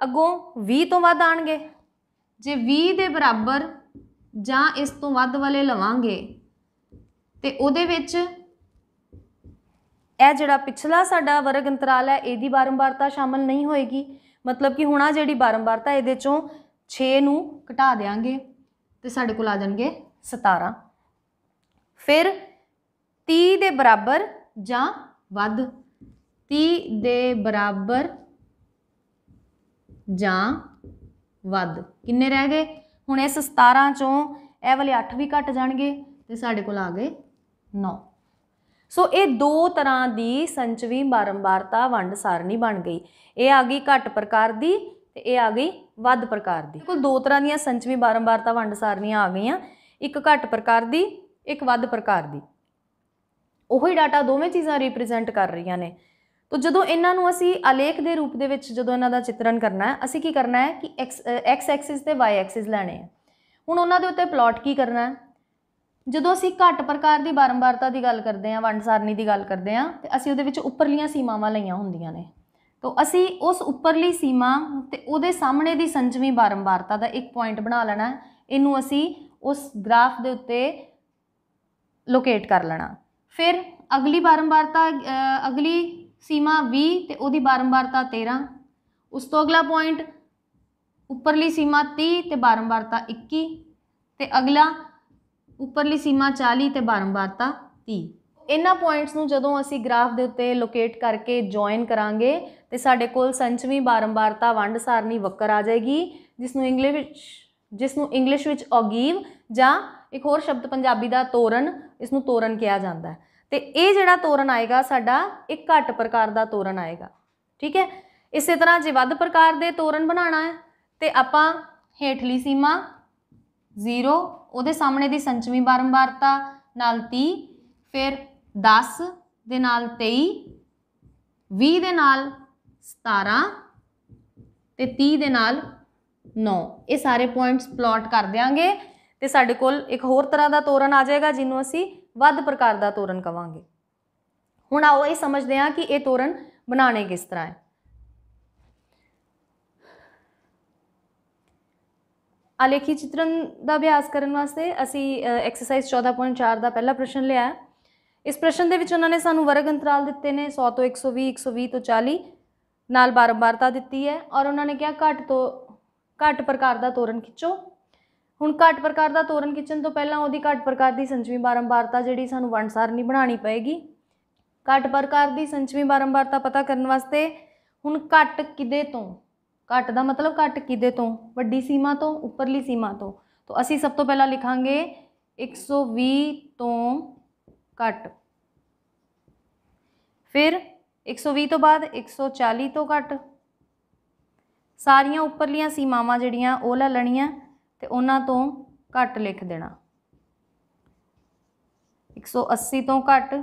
ਅੱਗੋਂ 20 ਤੋਂ ਵੱਧ ਆਣਗੇ। ਜੇ 20 ਦੇ ਬਰਾਬਰ ਜਾਂ ਇਸ ਤੋਂ ਵੱਧ ਵਾਲੇ ਲਵਾਂਗੇ, ਤੇ ਉਹਦੇ ਵਿੱਚ ਇਹ ਜਿਹੜਾ ਪਿਛਲਾ ਸਾਡਾ ਵਰਗ ਅੰਤਰਾਲ ਹੈ, ਇਹਦੀ ਬਾਰੰਬਾਰਤਾ ਸ਼ਾਮਲ ਨਹੀਂ ਹੋਏਗੀ। ਮਤਲਬ ਕਿ ਹੁਣ ਆ ਜਿਹੜੀ ਬਾਰੰਬਾਰਤਾ ਇਹਦੇ ਚੋਂ 6 ਨੂੰ ਘਟਾ ਦੇਾਂਗੇ ਤੇ ਸਾਡੇ ਕੋਲ ਆ ਜਾਣਗੇ 17 ਫਿਰ 30 ਦੇ ਬਰਾਬਰ ਜਾਂ ਵੱਧ 30 ਦੇ ਬਰਾਬਰ ਜਾਂ ਵੱਧ। ਕਿੰਨੇ ਰਹਿ ਗਏ? ਹੁਣ ਇਸ 17 ਚੋਂ ਇਹ ਵਾਲੇ 8 ਵੀ ਘਟ ਜਾਣਗੇ ਤੇ ਸਾਡੇ ਕੋਲ ਆ ਗਏ 9 ਸੋ ਇਹ ਦੋ ਤਰ੍ਹਾਂ ਦੀ ਸੰਚਵੀ ਬਾਰੰਬਾਰਤਾ ਵੰਡ ਸਾਰਣੀ ਬਣ ਗਈ। ਇਹ ਆ ਗਈ ਘੱਟ ਪ੍ਰਕਾਰ ਦੀ ਤੇ ਇਹ ਆ ਗਈ ਵੱਧ ਪ੍ਰਕਾਰ ਦੀ। ਕੋਲ ਦੋ ਤਰ੍ਹਾਂ ਦੀਆਂ ਸੰਚਵੀ ਬਾਰੰਬਾਰਤਾ ਵੰਡ ਸਾਰਣੀਆਂ ਆ ਗਈਆਂ, ਇੱਕ ਘੱਟ ਪ੍ਰਕਾਰ ਦੀ, ਇੱਕ ਵੱਧ ਪ੍ਰਕਾਰ ਦੀ। ਉਹੀ ਡਾਟਾ ਦੋਵੇਂ ਚੀਜ਼ਾਂ ਰਿਪਰੈਜ਼ੈਂਟ ਕਰ ਰਹੀਆਂ ਨੇ। ਤੋ ਜਦੋਂ ਇਹਨਾਂ ਨੂੰ ਅਸੀਂ ਆਲੇਖ ਦੇ ਰੂਪ ਦੇ ਵਿੱਚ ਜਦੋਂ ਇਹਨਾਂ ਦਾ ਚਿੱਤਰਨ ਕਰਨਾ ਹੈ, ਅਸੀਂ ਕੀ ਕਰਨਾ ਹੈ ਕਿ ਐਕਸ x ਐਕਸਿਸ ਤੇ ਵਾਈ ਐਕਸਿਸ ਲੈਣੇ ਆ। ਹੁਣ ਉਹਨਾਂ ਦੇ ਉੱਤੇ ਪਲਾਟ ਕੀ ਕਰਨਾ ਹੈ? ਜਦੋਂ ਅਸੀਂ ਘੱਟ ਪ੍ਰਕਾਰ ਦੀ ਬਾਰੰਬਾਰਤਾ ਦੀ ਗੱਲ ਕਰਦੇ ਹਾਂ ਵੰਡ ਸਾਰਣੀ ਦੀ ਗੱਲ ਕਰਦੇ ਹਾਂ, ਤੇ ਅਸੀਂ ਉਹਦੇ ਵਿੱਚ ਉੱਪਰਲੀਆਂ ਸੀਮਾਵਾਂ ਲਈਆਂ ਹੁੰਦੀਆਂ ਨੇ। ਤੋ ਅਸੀਂ ਉਸ ਉੱਪਰਲੀ ਸੀਮਾ ਤੇ ਉਹਦੇ ਸਾਹਮਣੇ ਦੀ ਸੰਜਵੀਂ ਬਾਰੰਬਾਰਤਾ ਦਾ ਇੱਕ ਪੁਆਇੰਟ ਬਣਾ ਲੈਣਾ ਇਹਨੂੰ ਅਸੀਂ ਉਸ ਗ੍ਰਾਫ ਦੇ ਉੱਤੇ ਲੋਕੇਟ ਕਰ ਲੈਣਾ। ਫਿਰ ਅਗਲੀ ਬਾਰੰਬਾਰਤਾ ਅਗਲੀ ਸੀਮਾ 20 ਤੇ ਉਹਦੀ ਬਾਰੰਬਾਰਤਾ 13 ਉਸ ਤੋਂ ਅਗਲਾ ਪੁਆਇੰਟ ਉੱਪਰਲੀ ਸੀਮਾ 30 ਤੇ ਬਾਰੰਬਾਰਤਾ 21 ਤੇ ਅਗਲਾ ਉੱਪਰਲੀ ਸੀਮਾ 40 ਤੇ ਬਾਰੰਬਾਰਤਾ 30 ਇਹਨਾਂ ਪੁਆਇੰਟਸ ਨੂੰ ਜਦੋਂ ਅਸੀਂ ਗ੍ਰਾਫ ਦੇ ਉੱਤੇ ਲੋਕੇਟ ਕਰਕੇ ਜੁਆਇਨ ਕਰਾਂਗੇ, ਤੇ ਸਾਡੇ ਕੋਲ ਸੰਚਵੀਂ ਬਾਰੰਬਾਰਤਾ ਵੰਡ ਸਾਰਣੀ ਵਕਰ ਆ ਜਾਏਗੀ ਜਿਸ ਨੂੰ ਇੰਗਲਿਸ਼ ਵਿੱਚ ਜਿਸ ਨੂੰ ਇੰਗਲਿਸ਼ ਵਿੱਚ ਔਗੀਵ ਜਾਂ ਇੱਕ ਹੋਰ ਸ਼ਬਦ ਪੰਜਾਬੀ ਦਾ ਤੋਰਨ ਇਸ ਨੂੰ ਤੋਰਨ ਕਿਹਾ ਜਾਂਦਾ ਹੈ। ਤੇ ਇਹ ਜਿਹੜਾ ਤੋਰਨ ਆਏਗਾ, ਸਾਡਾ ਇੱਕ ਘੱਟ ਪ੍ਰਕਾਰ ਦਾ ਤੋਰਨ ਆਏਗਾ। ਠੀਕ ਹੈ? ਇਸੇ ਤਰ੍ਹਾਂ ਜੇ ਵੱਧ ਪ੍ਰਕਾਰ ਦੇ ਤੋਰਨ ਬਣਾਉਣਾ ਹੈ, ਤੇ ਆਪਾਂ ਹੇਠਲੀ ਸੀਮਾ 0 ਉਹਦੇ ਸਾਹਮਣੇ ਦੀ ਸੰਚਵੀਂ ਬਾਰੰਬਾਰਤਾ ਨਾਲ 30 ਫਿਰ 10 ਦੇ ਨਾਲ 23 20 ਦੇ ਨਾਲ 17 ਤੇ 30 ਦੇ ਨਾਲ 9 ਇਹ ਸਾਰੇ ਪੁਆਇੰਟਸ ਪਲਾਟ ਕਰ ਦਿਆਂਗੇ ਤੇ ਸਾਡੇ ਕੋਲ ਇੱਕ ਹੋਰ ਤਰ੍ਹਾਂ ਦਾ ਤੋਰਨ ਆ ਜਾਏਗਾ ਜਿਹਨੂੰ ਅਸੀਂ ਵੱਧ ਪ੍ਰਕਾਰ ਦਾ ਤੋਰਨ ਕਵਾਂਗੇ। ਹੁਣ ਆਓ ਇਹ ਸਮਝਦੇ ਹਾਂ ਕਿ ਇਹ ਤੋਰਨ ਬਣਾਉਣੇ ਕਿਸ ਤਰ੍ਹਾਂ ਹੈ। ਆਲੇਖੀ ਚਿੱਤਰਨ ਦਾ ਅਭਿਆਸ ਕਰਨ ਵਾਸਤੇ ਅਸੀਂ ਐਕਸਰਸਾਈਜ਼ 14.4 ਦਾ ਪਹਿਲਾ ਪ੍ਰਸ਼ਨ ਲਿਆ ਇਸ ਪ੍ਰਸ਼ਨ ਦੇ ਵਿੱਚ ਉਹਨਾਂ ਨੇ ਸਾਨੂੰ ਵਰਗ ਅੰਤਰਾਲ ਦਿੱਤੇ ਨੇ 100 ਤੋਂ 120 120 ਤੋਂ 40 ਨਾਲ ਬਾਰੰਬਾਰਤਾ ਦਿੱਤੀ ਹੈ ਔਰ ਉਹਨਾਂ ਨੇ ਕਿਹਾ ਘੱਟ ਤੋਂ, ਘੱਟ ਪ੍ਰਕਾਰ ਦਾ ਤੋਰਨ ਖਿੱਚੋ। ਹੁਣ ਘੱਟ ਪ੍ਰਕਾਰ ਦਾ ਤੋਰਨ ਖਿੱਚਣ ਤੋਂ ਪਹਿਲਾਂ ਉਹਦੀ ਘੱਟ ਪ੍ਰਕਾਰ ਦੀ ਸੰਚਵੀਂ ਬਾਰੰਬਾਰਤਾ ਜਿਹੜੀ ਸਾਨੂੰ ਵੰਡ ਸਾਰਣੀ ਬਣਾਉਣੀ ਪਏਗੀ। ਘੱਟ ਪ੍ਰਕਾਰ ਦੀ ਸੰਚਵੀਂ ਬਾਰੰਬਾਰਤਾ ਪਤਾ ਕਰਨ ਵਾਸਤੇ ਹੁਣ ਘੱਟ ਕਿਦੇ ਤੋਂ? ਘੱਟ ਦਾ ਮਤਲਬ ਘੱਟ ਕਿਦੇ ਤੋਂ? ਵੱਡੀ ਸੀਮਾ ਤੋਂ, ਉੱਪਰਲੀ ਸੀਮਾ ਤੋਂ। ਤੋਂ ਅਸੀਂ ਸਭ ਤੋਂ ਪਹਿਲਾਂ ਲਿਖਾਂਗੇ 120 ਤੋਂ ਘੱਟ। ਫਿਰ 120 ਤੋਂ ਬਾਅਦ 140 ਤੋਂ ਘੱਟ। ਸਾਰੀਆਂ ਉੱਪਰਲੀਆਂ ਸੀਮਾਵਾਂ ਜਿਹੜੀਆਂ, ਉਹ ਲੈ ਲੈਣੀਆਂ ਤੇ ਉਹਨਾਂ ਤੋਂ ਘੱਟ ਲਿਖ ਦੇਣਾ। 180 ਤੋਂ ਘੱਟ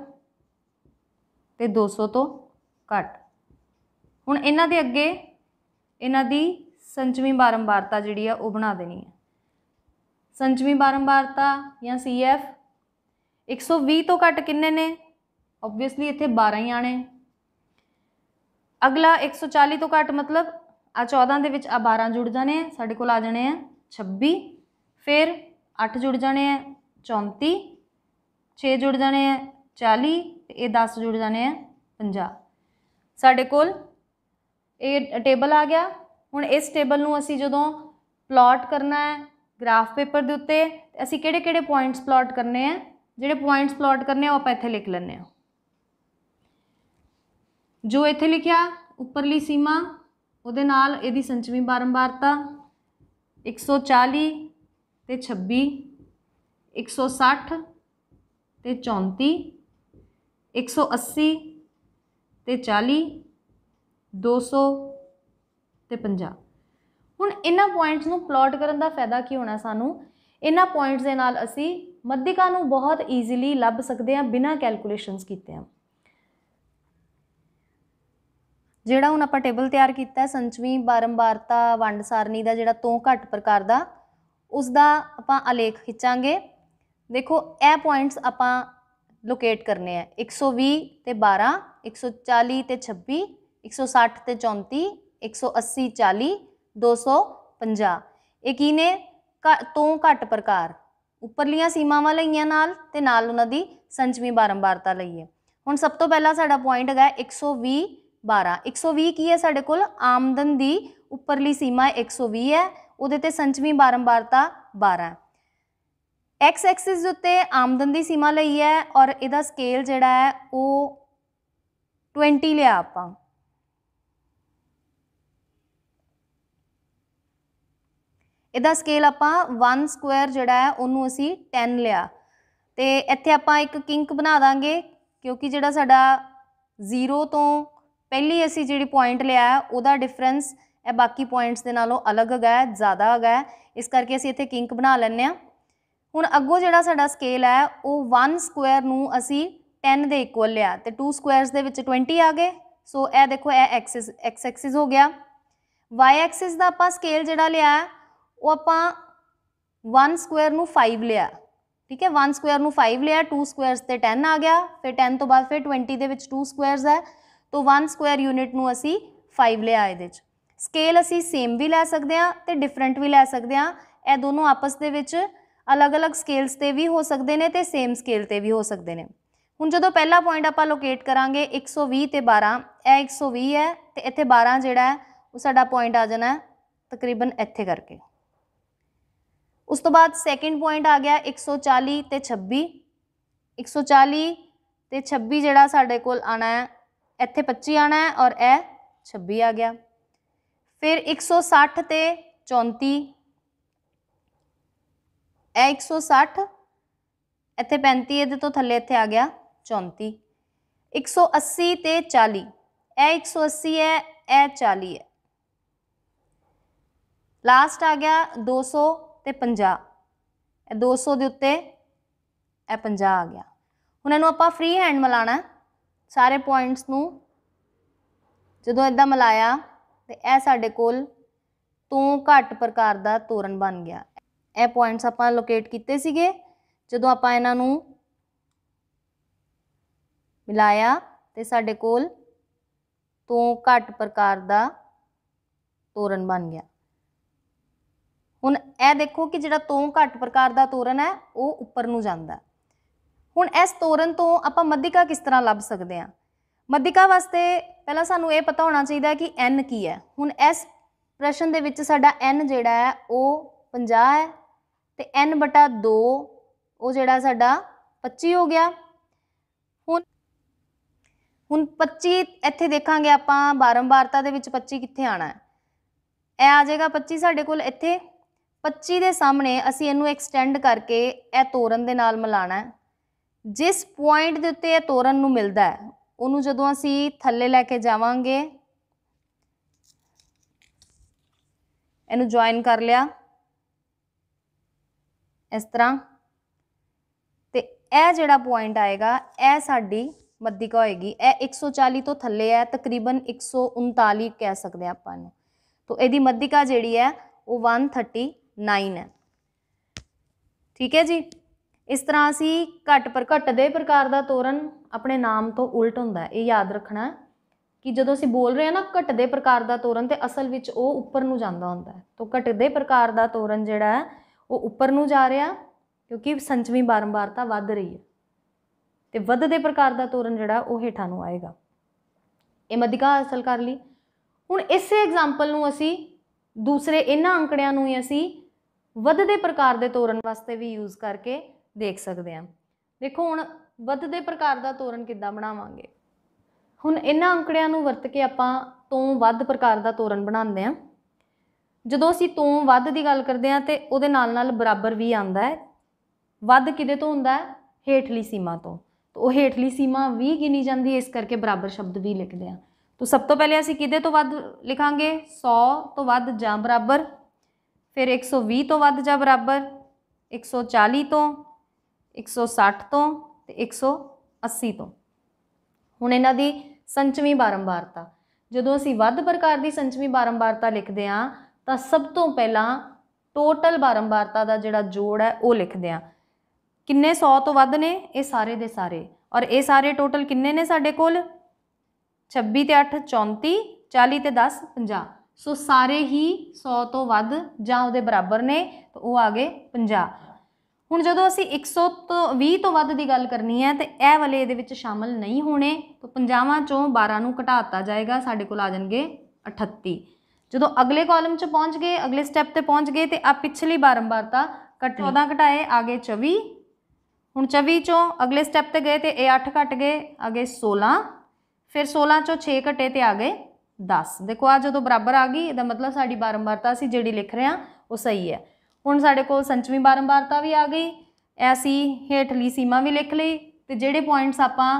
ਤੇ 200 ਤੋਂ ਘੱਟ। ਹੁਣ ਇਹਨਾਂ ਦੇ ਅੱਗੇ ਇਹਨਾਂ ਦੀ ਸੰਚਵੀਂ ਬਾਰੰਬਾਰਤਾ ਜਿਹੜੀ ਆ ਉਹ ਬਣਾ ਦੇਣੀ ਹੈ ਸੰਚਵੀਂ ਬਾਰੰਬਾਰਤਾ ਜਾਂ CF 120 ਤੋਂ ਘੱਟ ਕਿੰਨੇ ਨੇ? ਆਬਵੀਅਸਲੀ ਇੱਥੇ 12 ਹੀ ਆਣੇ ਅਗਲਾ 140 ਤੋਂ ਘੱਟ ਮਤਲਬ ਆ 14 ਦੇ ਵਿੱਚ ਆ 12 ਜੁੜ ਜਾਣੇ ਆ, ਸਾਡੇ ਕੋਲ ਆ ਜਾਣੇ ਆ 26 ਫਿਰ 8 ਜੁੜ ਜਾਣੇ ਆ 34 6 ਜੁੜ ਜਾਣੇ ਆ 40 ਤੇ ਇਹ 10 ਜੁੜ ਜਾਣੇ ਆ 50 ਸਾਡੇ ਕੋਲ ਇਹ ਟੇਬਲ ਆ ਗਿਆ। ਹੁਣ ਇਸ ਟੇਬਲ ਨੂੰ ਅਸੀਂ ਜਦੋਂ ਪਲਾਟ ਕਰਨਾ ਹੈ ਗ੍ਰਾਫ ਪੇਪਰ ਦੇ ਉੱਤੇ ਤੇ ਅਸੀਂ ਕਿਹੜੇ ਕਿਹੜੇ ਪੁਆਇੰਟਸ ਪਲਾਟ ਕਰਨੇ ਆ? ਜਿਹੜੇ ਪੁਆਇੰਟਸ ਪਲਾਟ ਕਰਨੇ ਆ, ਉਹ ਆਪਾਂ ਇੱਥੇ ਲਿਖ ਲੈਂਦੇ ਆ ਜੋ ਇੱਥੇ ਲਿਖਿਆ, ਉੱਪਰਲੀ ਸੀਮਾ, ਉਹਦੇ ਨਾਲ ਇਹਦੀ ਸੰਚਵੀਂ ਬਾਰੰਬਾਰਤਾ 140 ਤੇ 26 160 ਤੇ 34 180 ਤੇ 40 200 ਤੇ 50 ਹੁਣ ਇਹਨਾਂ ਪੁਆਇੰਟਸ ਨੂੰ ਪਲਾਟ ਕਰਨ ਦਾ ਫਾਇਦਾ ਕੀ ਹੋਣਾ ਸਾਨੂੰ? ਇਹਨਾਂ ਪੁਆਇੰਟਸ ਦੇ ਨਾਲ ਅਸੀਂ ਮੱਧਿਕਾ ਨੂੰ ਬਹੁਤ ਈਜ਼ੀਲੀ ਲੱਭ ਸਕਦੇ ਹਾਂ ਬਿਨਾਂ ਕੈਲਕੂਲੇਸ਼ਨਸ ਕੀਤੇ ਆ ਜਿਹੜਾ ਹੁਣ ਆਪਾਂ ਟੇਬਲ ਤਿਆਰ ਕੀਤਾ ਹੈ ਸੰਚਵੀਂ, ਬਾਰੰਬਾਰਤਾ ਵੰਡ ਸਾਰਣੀ ਦਾ ਜਿਹੜਾ ਤੋਂ ਘੱਟ ਪ੍ਰਕਾਰ ਦਾ ਉਸ ਦਾ ਆਪਾਂ ਆਲੇਖ ਖਿੱਚਾਂਗੇ। ਦੇਖੋ, ਇਹ ਪੁਆਇੰਟਸ ਆਪਾਂ ਲੋਕੇਟ ਕਰਨੇ ਆ। 120 ਤੇ 12 140 ਤੇ 26 160 ਤੇ 34 180 40 250 ਇਹ ਕੀ ਨੇ? ਘ- ਤੋਂ ਘੱਟ ਪ੍ਰਕਾਰ। ਉੱਪਰਲੀਆਂ ਸੀਮਾਵਾਂ ਲਈਆਂ ਨਾਲ ਤੇ ਨਾਲ ਉਹਨਾਂ ਦੀ ਸੰਚਵੀਂ ਬਾਰੰਬਾਰਤਾ ਲਈਏ ਹੁਣ ਸਭ ਤੋਂ ਪਹਿਲਾਂ ਸਾਡਾ ਪੁਆਇੰਟ ਹੈਗਾ 120 12 120 ਕੀ ਹੈ ਸਾਡੇ ਕੋਲ? ਆਮਦਨ ਦੀ ਉੱਪਰਲੀ ਸੀਮਾ 120 ਹੈ, ਉਹਦੇ ਤੇ ਸੰਚਵੀਂ ਬਾਰੰਬਾਰਤਾ 12 ਐਕਸ ਐਕਸਿਸ ਦੇ ਉੱਤੇ ਆਮਦਨ ਦੀ ਸੀਮਾ ਲਈ ਹੈ ਔਰ ਇਹਦਾ ਸਕੇਲ ਜਿਹੜਾ ਹੈ ਉਹ 20 ਲਿਆ ਆਪਾਂ। ਇਹਦਾ ਸਕੇਲ ਆਪਾਂ 1 ਸਕੁਅਰ ਜਿਹੜਾ ਹੈ ਉਹਨੂੰ ਅਸੀਂ 10 ਲਿਆ। ਤੇ ਇੱਥੇ ਆਪਾਂ ਇੱਕ ਕਿੰਕ ਬਣਾ ਦਾਂਗੇ ਕਿਉਂਕਿ ਜਿਹੜਾ ਸਾਡਾ 0 ਤੋਂ ਪਹਿਲੀ ਅਸੀਂ ਜਿਹੜੀ ਪੁਆਇੰਟ ਲਿਆ ਉਹਦਾ ਡਿਫਰੈਂਸ ਇਹ ਬਾਕੀ ਪੁਆਇੰਟਸ ਦੇ ਨਾਲੋਂ ਅਲੱਗ ਹੈਗਾ ਹੈ, ਜ਼ਿਆਦਾ ਹੈਗਾ ਹੈ। ਇਸ ਕਰਕੇ ਅਸੀਂ ਇੱਥੇ ਕਿੰਕ ਬਣਾ ਲੈਂਦੇ ਹਾਂ। ਹੁਣ ਅੱਗੋਂ ਜਿਹੜਾ ਸਾਡਾ ਸਕੇਲ ਹੈ ਉਹ 1 ਸਕੁਅਰ ਨੂੰ ਅਸੀਂ 10 ਦੇ ਇਕੁਅਲ ਲਿਆ। ਤੇ 2 ਸਕੁਅਰਸ ਦੇ ਵਿੱਚ 20 ਆ ਗਏ। ਸੋ ਇਹ ਦੇਖੋ ਇਹ ਐਕਸਿਸ ਐਕਸ ਐਕਸਿਸ ਹੋ ਗਿਆ। y ਐਕਸਿਸ ਦਾ ਆਪਾਂ ਸਕੇਲ ਜਿਹੜਾ ਲਿਆ ਉਹ ਆਪਾਂ 1 ਸਕੁਅਰ ਨੂੰ 5 ਲਿਆ। ਠੀਕ ਹੈ? 1 ਸਕੁਅਰ ਨੂੰ 5 ਲਿਆ 2 ਸਕੁਅਰਸ ਤੇ 10 ਆ ਗਿਆ। ਫਿਰ 10 ਤੋਂ ਬਾਅਦ ਫਿਰ 20 ਦੇ ਵਿੱਚ 2 ਸਕੁਅਰਸ ਹੈ। ਤੋਂ 1 ਸਕੁਅਰ ਯੂਨਿਟ ਨੂੰ ਅਸੀਂ 5 ਲਿਆ ਇਹਦੇ 'ਚ ਸਕੇਲ ਅਸੀਂ ਸੇਮ ਵੀ ਲੈ ਸਕਦੇ ਹਾਂ ਤੇ ਡਿਫਰੈਂਟ ਵੀ ਲੈ ਸਕਦੇ ਹਾਂ। ਇਹ ਦੋਨੋਂ ਆਪਸ ਦੇ ਵਿੱਚ ਅਲੱਗ-ਅਲੱਗ ਸਕੇਲਸ ਤੇ ਵੀ ਹੋ ਸਕਦੇ ਨੇ ਤੇ ਸੇਮ ਸਕੇਲ ਤੇ ਵੀ ਹੋ ਸਕਦੇ ਨੇ। ਹੁਣ ਜਦੋਂ ਪਹਿਲਾ ਪੁਆਇੰਟ ਆਪਾਂ ਲੋਕੇਟ ਕਰਾਂਗੇ 120 ਤੇ 12 ਇਹ 120 ਹੈ ਤੇ ਇੱਥੇ 12 ਜਿਹੜਾ ਹੈ, ਉਹ ਸਾਡਾ ਪੁਆਇੰਟ ਆ ਜਾਣਾ ਤਕਰੀਬਨ ਇੱਥੇ ਕਰਕੇ। ਉਸ ਤੋਂ ਬਾਅਦ ਸੈਕਿੰਡ ਪੁਆਇੰਟ ਆ ਗਿਆ 140 ਤੇ 26 140 ਤੇ 26 ਜਿਹੜਾ ਸਾਡੇ ਕੋਲ ਆਣਾ ਹੈ, ਇੱਥੇ 25 ਆਣਾ ਹੈ ਔਰ ਇਹ 26 ਆ ਗਿਆ। ਫਿਰ 160 ਤੇ 34 ਇਹ 160 ਇੱਥੇ 35 ਇਹਦੇ ਤੋਂ ਥੱਲੇ ਇੱਥੇ ਆ ਗਿਆ 34 180 ਤੇ 40 ਇਹ 180 ਹੈ, ਇਹ 40 ਹੈ। ਲਾਸਟ ਆ ਗਿਆ 200 ਤੇ 50 ਇਹ 200 ਦੇ ਉੱਤੇ ਇਹ 50 ਆ ਗਿਆ। ਹੁਣ ਇਹਨੂੰ ਆਪਾਂ ਫ੍ਰੀ ਹੈਂਡ ਮਿਲਾਣਾ ਸਾਰੇ ਪੁਆਇੰਟਸ ਨੂੰ ਜਦੋਂ ਇਦਾਂ ਮਿਲਾਇਆ ਤੇ ਇਹ ਸਾਡੇ ਕੋਲ ਤੋਂ ਘੱਟ ਪ੍ਰਕਾਰ ਦਾ ਤੋਰਨ ਬਣ ਗਿਆ। ਇਹ ਪੁਆਇੰਟਸ ਆਪਾਂ ਲੋਕੇਟ ਕੀਤੇ ਸੀਗੇ। ਜਦੋਂ ਆਪਾਂ ਇਹਨਾਂ ਨੂੰ ਮਿਲਾਇਆ ਤੇ ਸਾਡੇ ਕੋਲ ਤੋਂ ਘੱਟ ਪ੍ਰਕਾਰ ਦਾ ਤੋਰਨ ਬਣ ਗਿਆ। ਹੁਣ ਇਹ ਦੇਖੋ ਕਿ ਜਿਹੜਾ ਤੋਂ ਘੱਟ ਪ੍ਰਕਾਰ ਦਾ ਤੋਰਨ ਹੈ, ਉਹ ਉੱਪਰ ਨੂੰ ਜਾਂਦਾ ਹੁਣ ਇਸ ਤੋਰਨ ਤੋਂ ਆਪਾਂ ਮੱਧਿਕਾ ਕਿਸ ਤਰ੍ਹਾਂ ਲੱਭ ਸਕਦੇ ਹਾਂ? ਮੱਧਿਕਾ ਵਾਸਤੇ ਪਹਿਲਾਂ ਸਾਨੂੰ ਇਹ ਪਤਾ ਹੋਣਾ ਚਾਹੀਦਾ ਕਿ n ਕੀ ਹੈ। ਹੁਣ ਇਸ ਪ੍ਰਸ਼ਨ ਦੇ ਵਿੱਚ ਸਾਡਾ n ਜਿਹੜਾ ਹੈ, ਉਹ 50 ਹੈ ਤੇ n ਬਟਾ 2 ਉਹ ਜਿਹੜਾ ਸਾਡਾ 25 ਹੋ ਗਿਆ। ਹੁਣ ਹੁਣ 25 ਇੱਥੇ ਦੇਖਾਂਗੇ ਆਪਾਂ ਬਾਰੰਬਾਰਤਾ ਦੇ ਵਿੱਚ 25 ਕਿੱਥੇ ਆਣਾ ਹੈ? ਇਹ ਆ ਜਾਏਗਾ 25 ਸਾਡੇ ਕੋਲ ਇੱਥੇ। 25 ਦੇ ਸਾਹਮਣੇ ਅਸੀਂ ਇਹਨੂੰ ਐਕਸਟੈਂਡ ਕਰਕੇ ਇਹ ਤੋਰਨ ਦੇ ਨਾਲ ਮਿਲਾਣਾ ਹੈ। ਜਿਸ ਪੁਆਇੰਟ ਦੇ ਉੱਤੇ ਇਹ ਤੋਰਨ ਨੂੰ ਮਿਲਦਾ ਹੈ, ਉਹਨੂੰ ਜਦੋਂ ਅਸੀਂ ਥੱਲੇ ਲੈ ਕੇ ਜਾਵਾਂਗੇ, ਇਹਨੂੰ ਜੁਆਇਨ ਕਰ ਲਿਆ। ਇਸ ਤਰ੍ਹਾਂ। ਤੇ ਇਹ ਜਿਹੜਾ ਪੁਆਇੰਟ ਆਏਗਾ, ਇਹ ਸਾਡੀ ਮੱਧਿਕਾ ਹੋਏਗੀ। ਇਹ 140 ਤੋਂ ਥੱਲੇ ਹੈ, ਤਕਰੀਬਨ 139 ਕਹਿ ਸਕਦੇ ਹਾਂ ਆਪਾਂ ਇਹਨੂੰ। ਤੋਂ ਇਹਦੀ ਮੱਧਿਕਾ ਜਿਹੜੀ ਹੈ, ਉਹ 139 ਹੈ। ਠੀਕ ਹੈ ਜੀ? ਇਸ ਤਰ੍ਹਾਂ ਅਸੀਂ ਘੱਟ ਪਰ ਘਟਦੇ ਪ੍ਰਕਾਰ ਦਾ ਤੋਰਨ ਆਪਣੇ ਨਾਮ ਤੋਂ ਉਲਟ ਹੁੰਦਾ ਇਹ ਯਾਦ ਰੱਖਣਾ ਕਿ ਜਦੋਂ ਅਸੀਂ ਬੋਲ ਰਹੇ ਹਾਂ ਨਾ ਘਟਦੇ ਪ੍ਰਕਾਰ ਦਾ ਤੋਰਨ ਤੇ ਅਸਲ ਵਿੱਚ ਉਹ ਉੱਪਰ ਨੂੰ ਜਾਂਦਾ ਹੁੰਦਾ ਹੈ। ਤੋਂ ਘਟਦੇ ਪ੍ਰਕਾਰ ਦਾ ਤੋਰਨ ਜਿਹੜਾ ਹੈ, ਉਹ ਉੱਪਰ ਨੂੰ ਜਾ ਰਿਹਾ ਕਿਉਂਕਿ ਸੰਚਵੀਂ ਬਾਰੰਬਾਰਤਾ ਵੱਧ ਰਹੀ ਹੈ। ਤੇ ਵੱਧਦੇ ਪ੍ਰਕਾਰ ਦਾ ਤੋਰਨ ਜਿਹੜਾ ਉਹ ਹੇਠਾਂ ਨੂੰ ਆਏਗਾ। ਇਹ ਮਧਿਕਾ ਹਾਸਲ ਕਰ ਲਈ। ਹੁਣ ਇਸੇ ਐਗਜ਼ਾਮਪਲ ਨੂੰ ਅਸੀਂ ਦੂਸਰੇ ਇਹਨਾਂ ਅੰਕੜਿਆਂ ਨੂੰ ਹੀ ਅਸੀਂ ਵੱਧਦੇ ਪ੍ਰਕਾਰ ਦੇ ਤੋਰਨ ਵਾਸਤੇ ਵੀ ਯੂਜ਼ ਕਰਕੇ ਦੇਖ ਸਕਦੇ ਹਾਂ। ਦੇਖੋ ਹੁਣ ਵੱਧਦੇ ਪ੍ਰਕਾਰ ਦਾ ਤੋਰਨ ਕਿੱਦਾਂ ਬਣਾਵਾਂਗੇ? ਹੁਣ ਇਹਨਾਂ ਅੰਕੜਿਆਂ ਨੂੰ ਵਰਤ ਕੇ ਆਪਾਂ ਤੋਂ ਵੱਧ ਪ੍ਰਕਾਰ ਦਾ ਤੋਰਨ ਬਣਾਉਂਦੇ ਹਾਂ। ਜਦੋਂ ਅਸੀਂ ਤੋਂ ਵੱਧ ਦੀ ਗੱਲ ਕਰਦੇ ਹਾਂ ਤੇ ਉਹਦੇ ਨਾਲ ਨਾਲ ਬਰਾਬਰ ਵੀ ਆਉਂਦਾ ਹੈ। ਵੱਧ ਕਿਹਦੇ ਤੋਂ ਹੁੰਦਾ ਹੈ? ਹੇਠਲੀ ਸੀਮਾ ਤੋਂ। ਤਾਂ ਉਹ ਹੇਠਲੀ ਸੀਮਾ ਵੀ ਗਿਣੀ ਜਾਂਦੀ ਹੈ, ਇਸ ਕਰਕੇ ਬਰਾਬਰ ਸ਼ਬਦ ਵੀ ਲਿਖਦੇ ਹਾਂ। ਤਾਂ ਸਭ ਤੋਂ ਪਹਿਲੇ ਅਸੀਂ ਕਿਹਦੇ ਤੋਂ ਵੱਧ ਲਿਖਾਂਗੇ? 100 ਤੋਂ ਵੱਧ ਜਾਂ ਬਰਾਬਰ? ਫਿਰ 120 ਤੋਂ ਵੱਧ ਜਾਂ ਬਰਾਬਰ? 140 ਤੋਂ? 160 ਤੋਂ? ਤੇ 180 ਤੋਂ? ਹੁਣ ਇਹਨਾਂ ਦੀ ਸੰਚਵੀਂ ਬਾਰੰਬਾਰਤਾ। ਜਦੋਂ ਅਸੀਂ ਵੱਧ ਪ੍ਰਕਾਰ ਦੀ ਸੰਚਵੀਂ ਬਾਰੰਬਾਰਤਾ ਲਿਖਦੇ ਹਾਂ, ਤਾਂ ਸਭ ਤੋਂ ਪਹਿਲਾਂ ਟੋਟਲ ਬਾਰੰਬਾਰਤਾ ਦਾ ਜਿਹੜਾ ਜੋੜ ਹੈ, ਉਹ ਲਿਖਦੇ ਹਾਂ। ਕਿੰਨੇ 100 ਤੋਂ ਵੱਧ ਨੇ? ਇਹ ਸਾਰੇ ਦੇ ਸਾਰੇ। ਔਰ ਇਹ ਸਾਰੇ ਟੋਟਲ ਕਿੰਨੇ ਨੇ ਸਾਡੇ ਕੋਲ? 26 ਤੇ 8 34 40 ਤੇ 10 50 ਸੋ ਸਾਰੇ ਹੀ 100 ਤੋਂ ਵੱਧ ਜਾਂ ਉਹਦੇ ਬਰਾਬਰ ਨੇ ਤਾਂ ਉਹ ਆ ਗਏ 50 ਹੁਣ ਜਦੋਂ ਅਸੀਂ 100 ਤੋਂ 20 ਤੋਂ ਵੱਧ ਦੀ ਗੱਲ ਕਰਨੀ ਹੈ ਤੇ ਇਹ ਵਾਲੇ ਇਹਦੇ ਵਿੱਚ ਸ਼ਾਮਲ ਨਹੀਂ ਹੋਣੇ ਤਾਂ 50ਵਾਂ ਚੋਂ 12 ਨੂੰ ਘਟਾਤਾ ਜਾਏਗਾ ਸਾਡੇ ਕੋਲ ਆ ਜਾਣਗੇ 38 ਜਦੋਂ ਅਗਲੇ ਕਾਲਮ 'ਚ ਪਹੁੰਚ ਗਏ ਅਗਲੇ ਸਟੈਪ ਤੇ ਪਹੁੰਚ ਗਏ ਤੇ ਆ ਪਿਛਲੀ ਬਾਰੰਬਾਰਤਾ ਘਟ 14 ਘਟਾਏ ਆ ਗਏ 24 ਹੁਣ 24 ਚੋਂ ਅਗਲੇ ਸਟੈਪ ਤੇ ਗਏ ਤੇ ਇਹ 8 ਘਟ ਗਏ ਗਏ 16 ਫਿਰ 16 ਚੋਂ 6 ਘਟੇ ਤੇ ਆ ਗਏ 10 ਦੇਖੋ ਆ ਜਦੋਂ ਬਰਾਬਰ ਆ ਗਈ, ਇਹਦਾ ਮਤਲਬ ਸਾਡੀ ਬਾਰੰਬਾਰਤਾ ਅਸੀਂ ਜਿਹੜੀ ਲਿਖ ਰਹੇ ਹਾਂ, ਉਹ ਸਹੀ ਹੈ। ਹੁਣ ਸਾਡੇ ਕੋਲ ਸੰਚਵੀਂ ਬਾਰੰਬਾਰਤਾ ਵੀ ਆ ਗਈ ਐਸੀ ਹੇਠਲੀ ਸੀਮਾ ਵੀ ਲਿਖ ਲਈ ਤੇ ਜਿਹੜੇ ਪੁਆਇੰਟਸ ਆਪਾਂ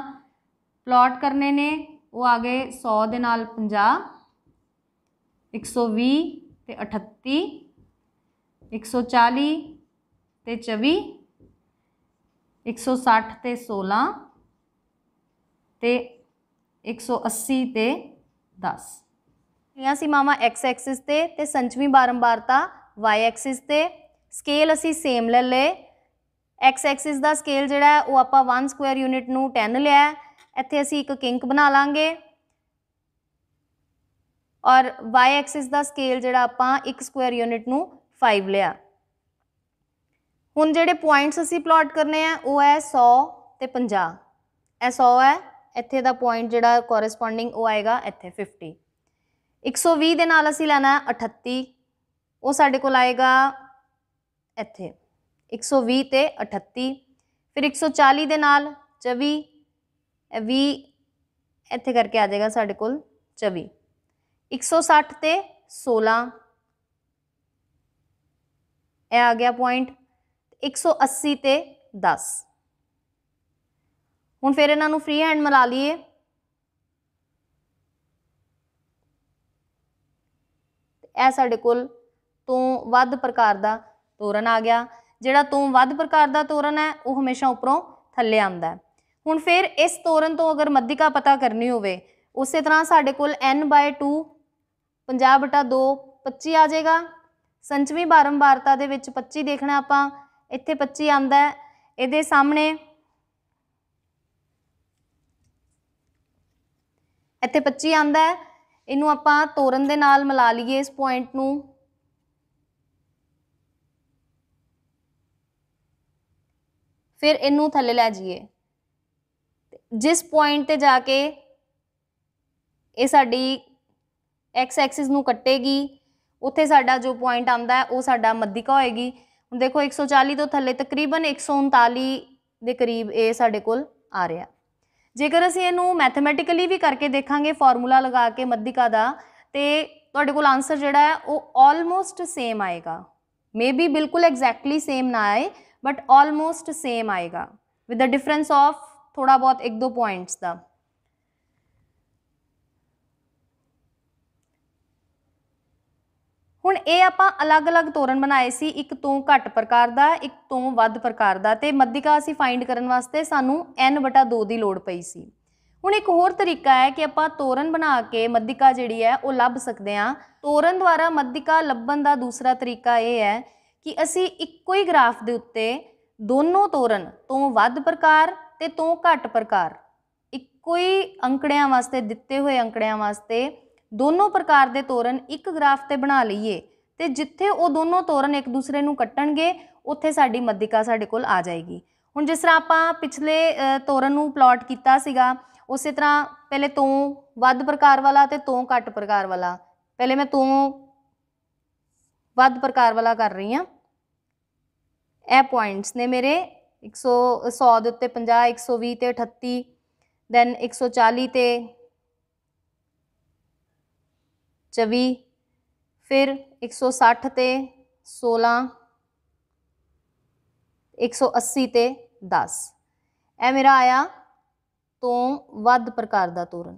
ਪਲਾਟ ਕਰਨੇ ਨੇ, ਉਹ ਆ ਗਏ 100 ਦੇ ਨਾਲ 50 120 ਤੇ 38 140 ਤੇ 24 160 ਤੇ 16 ਤੇ 180 ਤੇ 10 ਇਹ ਸੀਮਾਵਾਂ x ਐਕਸਿਸ ਤੇ ਤੇ ਸੰਚਵੀਂ ਬਾਰੰਬਾਰਤਾ y ਐਕਸਿਸ ਤੇ। ਸਕੇਲ ਅਸੀਂ ਸੇਮ ਲੈ ਲਏ। X ਐਕਸਿਸ ਦਾ ਸਕੇਲ ਜਿਹੜਾ ਹੈ, ਉਹ ਆਪਾਂ 1 ਸਕੁਅਰ ਯੂਨਿਟ ਨੂੰ 10 ਲਿਆ ਇੱਥੇ ਅਸੀਂ ਇੱਕ ਕਿੰਕ ਬਣਾ ਲਾਂਗੇ। ਔਰ y ਐਕਸਿਸ ਦਾ ਸਕੇਲ ਜਿਹੜਾ ਆਪਾਂ 1 ਸਕੁਅਰ ਯੂਨਿਟ ਨੂੰ 5 ਲਿਆ। ਹੁਣ ਜਿਹੜੇ ਪੁਆਇੰਟਸ ਅਸੀਂ ਪਲਾਟ ਕਰਨੇ ਆ, ਉਹ ਹੈ 100 ਤੇ 50 ਇਹ 100 ਹੈ ਇੱਥੇ ਦਾ ਪੁਆਇੰਟ ਜਿਹੜਾ ਕੋਰਸਪੋਂਡਿੰਗ ਉਹ ਆਏਗਾ ਇੱਥੇ 50 120 ਦੇ ਨਾਲ ਅਸੀਂ ਲੈਣਾ ਹੈ 38 ਉਹ ਸਾਡੇ ਕੋਲ ਆਏਗਾ ਇੱਥੇ। 120 ਤੇ 38 ਫਿਰ 140 ਦੇ ਨਾਲ 24 ਇਹ 20 ਇੱਥੇ ਕਰਕੇ ਆ ਜਾਏਗਾ ਸਾਡੇ ਕੋਲ 24 160 ਤੇ 16 ਇਹ ਆ ਗਿਆ ਪੁਆਇੰਟ 180 ਤੇ 10 ਹੁਣ ਫਿਰ ਇਹਨਾਂ ਨੂੰ ਫ੍ਰੀ ਹੈਂਡ ਮਿਲਾ ਲਈਏ। ਇਹ ਸਾਡੇ ਕੋਲ ਤੋਂ ਵੱਧ ਪ੍ਰਕਾਰ ਦਾ ਤੋਰਨ ਆ ਗਿਆ। ਜਿਹੜਾ ਤੋਂ ਵੱਧ ਪ੍ਰਕਾਰ ਦਾ ਤੋਰਨ ਹੈ, ਉਹ ਹਮੇਸ਼ਾ ਉੱਪਰੋਂ ਥੱਲੇ ਆਉਂਦਾ ਹੈ। ਹੁਣ ਫਿਰ ਇਸ ਤੋਰਨ ਤੋਂ ਅਗਰ ਮੱਧਿਕਾ ਪਤਾ ਕਰਨੀ ਹੋਵੇ, ਉਸੇ ਤਰ੍ਹਾਂ ਸਾਡੇ ਕੋਲ n 2 50 ਬਟਾ 2 25 ਆ ਜਾਏਗਾ। ਸੰਚਵੀਂ ਬਾਰੰਬਾਰਤਾ ਦੇ ਵਿੱਚ 25 ਦੇਖਣਾ ਆਪਾਂ, ਇੱਥੇ 25 ਆਂਦਾ ਹੈ। ਇਹਦੇ ਸਾਹਮਣੇ ਇੱਥੇ 25 ਆਂਦਾ ਹੈ। ਇਹਨੂੰ ਆਪਾਂ ਤੋਰਨ ਦੇ ਨਾਲ ਮਿਲਾ ਲਈਏ ਇਸ ਪੁਆਇੰਟ ਨੂੰ। ਫਿਰ ਇਹਨੂੰ ਥੱਲੇ ਲੈ ਜਾਈਏ। ਜਿਸ ਪੁਆਇੰਟ ਤੇ ਜਾ ਕੇ ਇਹ ਸਾਡੀ ਐਕਸ ਐਕਸਿਸ ਨੂੰ ਕੱਟੇਗੀ, ਉੱਥੇ ਸਾਡਾ ਜੋ ਪੁਆਇੰਟ ਆਂਦਾ ਹੈ, ਉਹ ਸਾਡਾ ਮੱਧਿਕਾ ਹੋਏਗੀ। ਹੁਣ ਦੇਖੋ 140 ਤੋਂ ਥੱਲੇ ਤਕਰੀਬਨ 139 ਦੇ ਕਰੀਬ ਇਹ ਸਾਡੇ ਕੋਲ ਆ ਰਿਹਾ। ਜੇਕਰ ਅਸੀਂ ਇਹਨੂੰ ਮੈਥਮੈਟਿਕਲੀ ਵੀ ਕਰਕੇ ਦੇਖਾਂਗੇ ਫਾਰਮੂਲਾ ਲਗਾ ਕੇ ਮੱਧਿਕਾ ਦਾ, ਤੇ ਤੁਹਾਡੇ ਕੋਲ ਆਨਸਰ ਜਿਹੜਾ ਹੈ, ਉਹ ਆਲਮੋਸਟ ਸੇਮ ਆਏਗਾ। ਮੇਬੀ ਬਿਲਕੁਲ ਐਗਜ਼ੈਕਟਲੀ ਸੇਮ ਨਾ ਆਏ ਬਟ ਆਲਮੋਸਟ ਸੇਮ ਆਏਗਾ। ਵਿਦ ਦ ਡਿਫਰੈਂਸ ਆਫ ਥੋੜਾ ਬਹੁਤ ਇੱਕ ਦੋ ਪੁਆਇੰਟਸ ਦਾ। ਹੁਣ ਇਹ ਆਪਾਂ ਅਲੱਗ-ਅਲੱਗ ਤੋਰਨ ਬਣਾਏ ਸੀ, ਇੱਕ ਤੋਂ ਘੱਟ ਪ੍ਰਕਾਰ ਦਾ, ਇੱਕ ਤੋਂ ਵੱਧ ਪ੍ਰਕਾਰ ਦਾ ਤੇ ਮੱਧਿਕਾ ਅਸੀਂ ਫਾਈਂਡ ਕਰਨ ਵਾਸਤੇ ਸਾਨੂੰ n/2 ਦੀ ਲੋੜ ਪਈ ਸੀ। ਹੁਣ ਇੱਕ ਹੋਰ ਤਰੀਕਾ ਹੈ ਕਿ ਆਪਾਂ ਤੋਰਨ ਬਣਾ ਕੇ ਮੱਧਿਕਾ ਜਿਹੜੀ ਹੈ ਉਹ ਲੱਭ ਸਕਦੇ ਹਾਂ। ਤੋਰਨ ਦੁਆਰਾ ਮੱਧਿਕਾ ਲੱਭਣ ਦਾ ਦੂਸਰਾ ਤਰੀਕਾ ਇਹ ਹੈ ਕਿ ਅਸੀਂ ਇੱਕੋ ਹੀ ਗ੍ਰਾਫ ਦੇ ਉੱਤੇ ਦੋਨੋਂ ਤੋਰਨ ਤੋਂ ਵੱਧ ਪ੍ਰਕਾਰ ਤੇ ਤੋਂ ਘੱਟ ਪ੍ਰਕਾਰ, ਇੱਕੋ ਹੀ ਅੰਕੜਿਆਂ ਵਾਸਤੇ, ਦਿੱਤੇ ਹੋਏ ਅੰਕੜਿਆਂ ਵਾਸਤੇ ਦੋਨੋਂ ਪ੍ਰਕਾਰ ਦੇ ਤੋਰਨ ਇੱਕ ਗ੍ਰਾਫ ਤੇ ਬਣਾ ਲਈਏ ਤੇ ਜਿੱਥੇ ਉਹ ਦੋਨੋਂ ਤੋਰਨ ਇੱਕ ਦੂਸਰੇ ਨੂੰ ਕੱਟਣਗੇ, ਉੱਥੇ ਸਾਡੀ ਮੱਧਿਕਾ ਸਾਡੇ ਕੋਲ ਆ ਜਾਏਗੀ। ਹੁਣ ਜਿਸ ਤਰ੍ਹਾਂ ਆਪਾਂ ਪਿਛਲੇ ਤੋਰਨ ਨੂੰ ਪਲਾਟ ਕੀਤਾ ਸੀਗਾ, ਉਸੇ ਤਰ੍ਹਾਂ ਪਹਿਲੇ ਤੋਂ ਵੱਧ ਪ੍ਰਕਾਰ ਵਾਲਾ ਤੇ ਤੋਂ ਘੱਟ ਪ੍ਰਕਾਰ ਵਾਲਾ। ਪਹਿਲੇ ਮੈਂ ਤੋਂ ਵੱਧ ਪ੍ਰਕਾਰ ਵਾਲਾ ਕਰ ਰਹੀ ਹਾਂ। ਇਹ ਪੁਆਇੰਟਸ ਨੇ ਮੇਰੇ 100 100 ਦੇ ਉੱਤੇ 50 120 ਤੇ 38 ਦੈਨ 140 ਤੇ 24 ਫਿਰ 160 ਤੇ 16 180 ਤੇ 10 ਇਹ ਮੇਰਾ ਆਇਆ ਤੋਂ ਵੱਧ ਪ੍ਰਕਾਰ ਦਾ ਤੋਰਨ,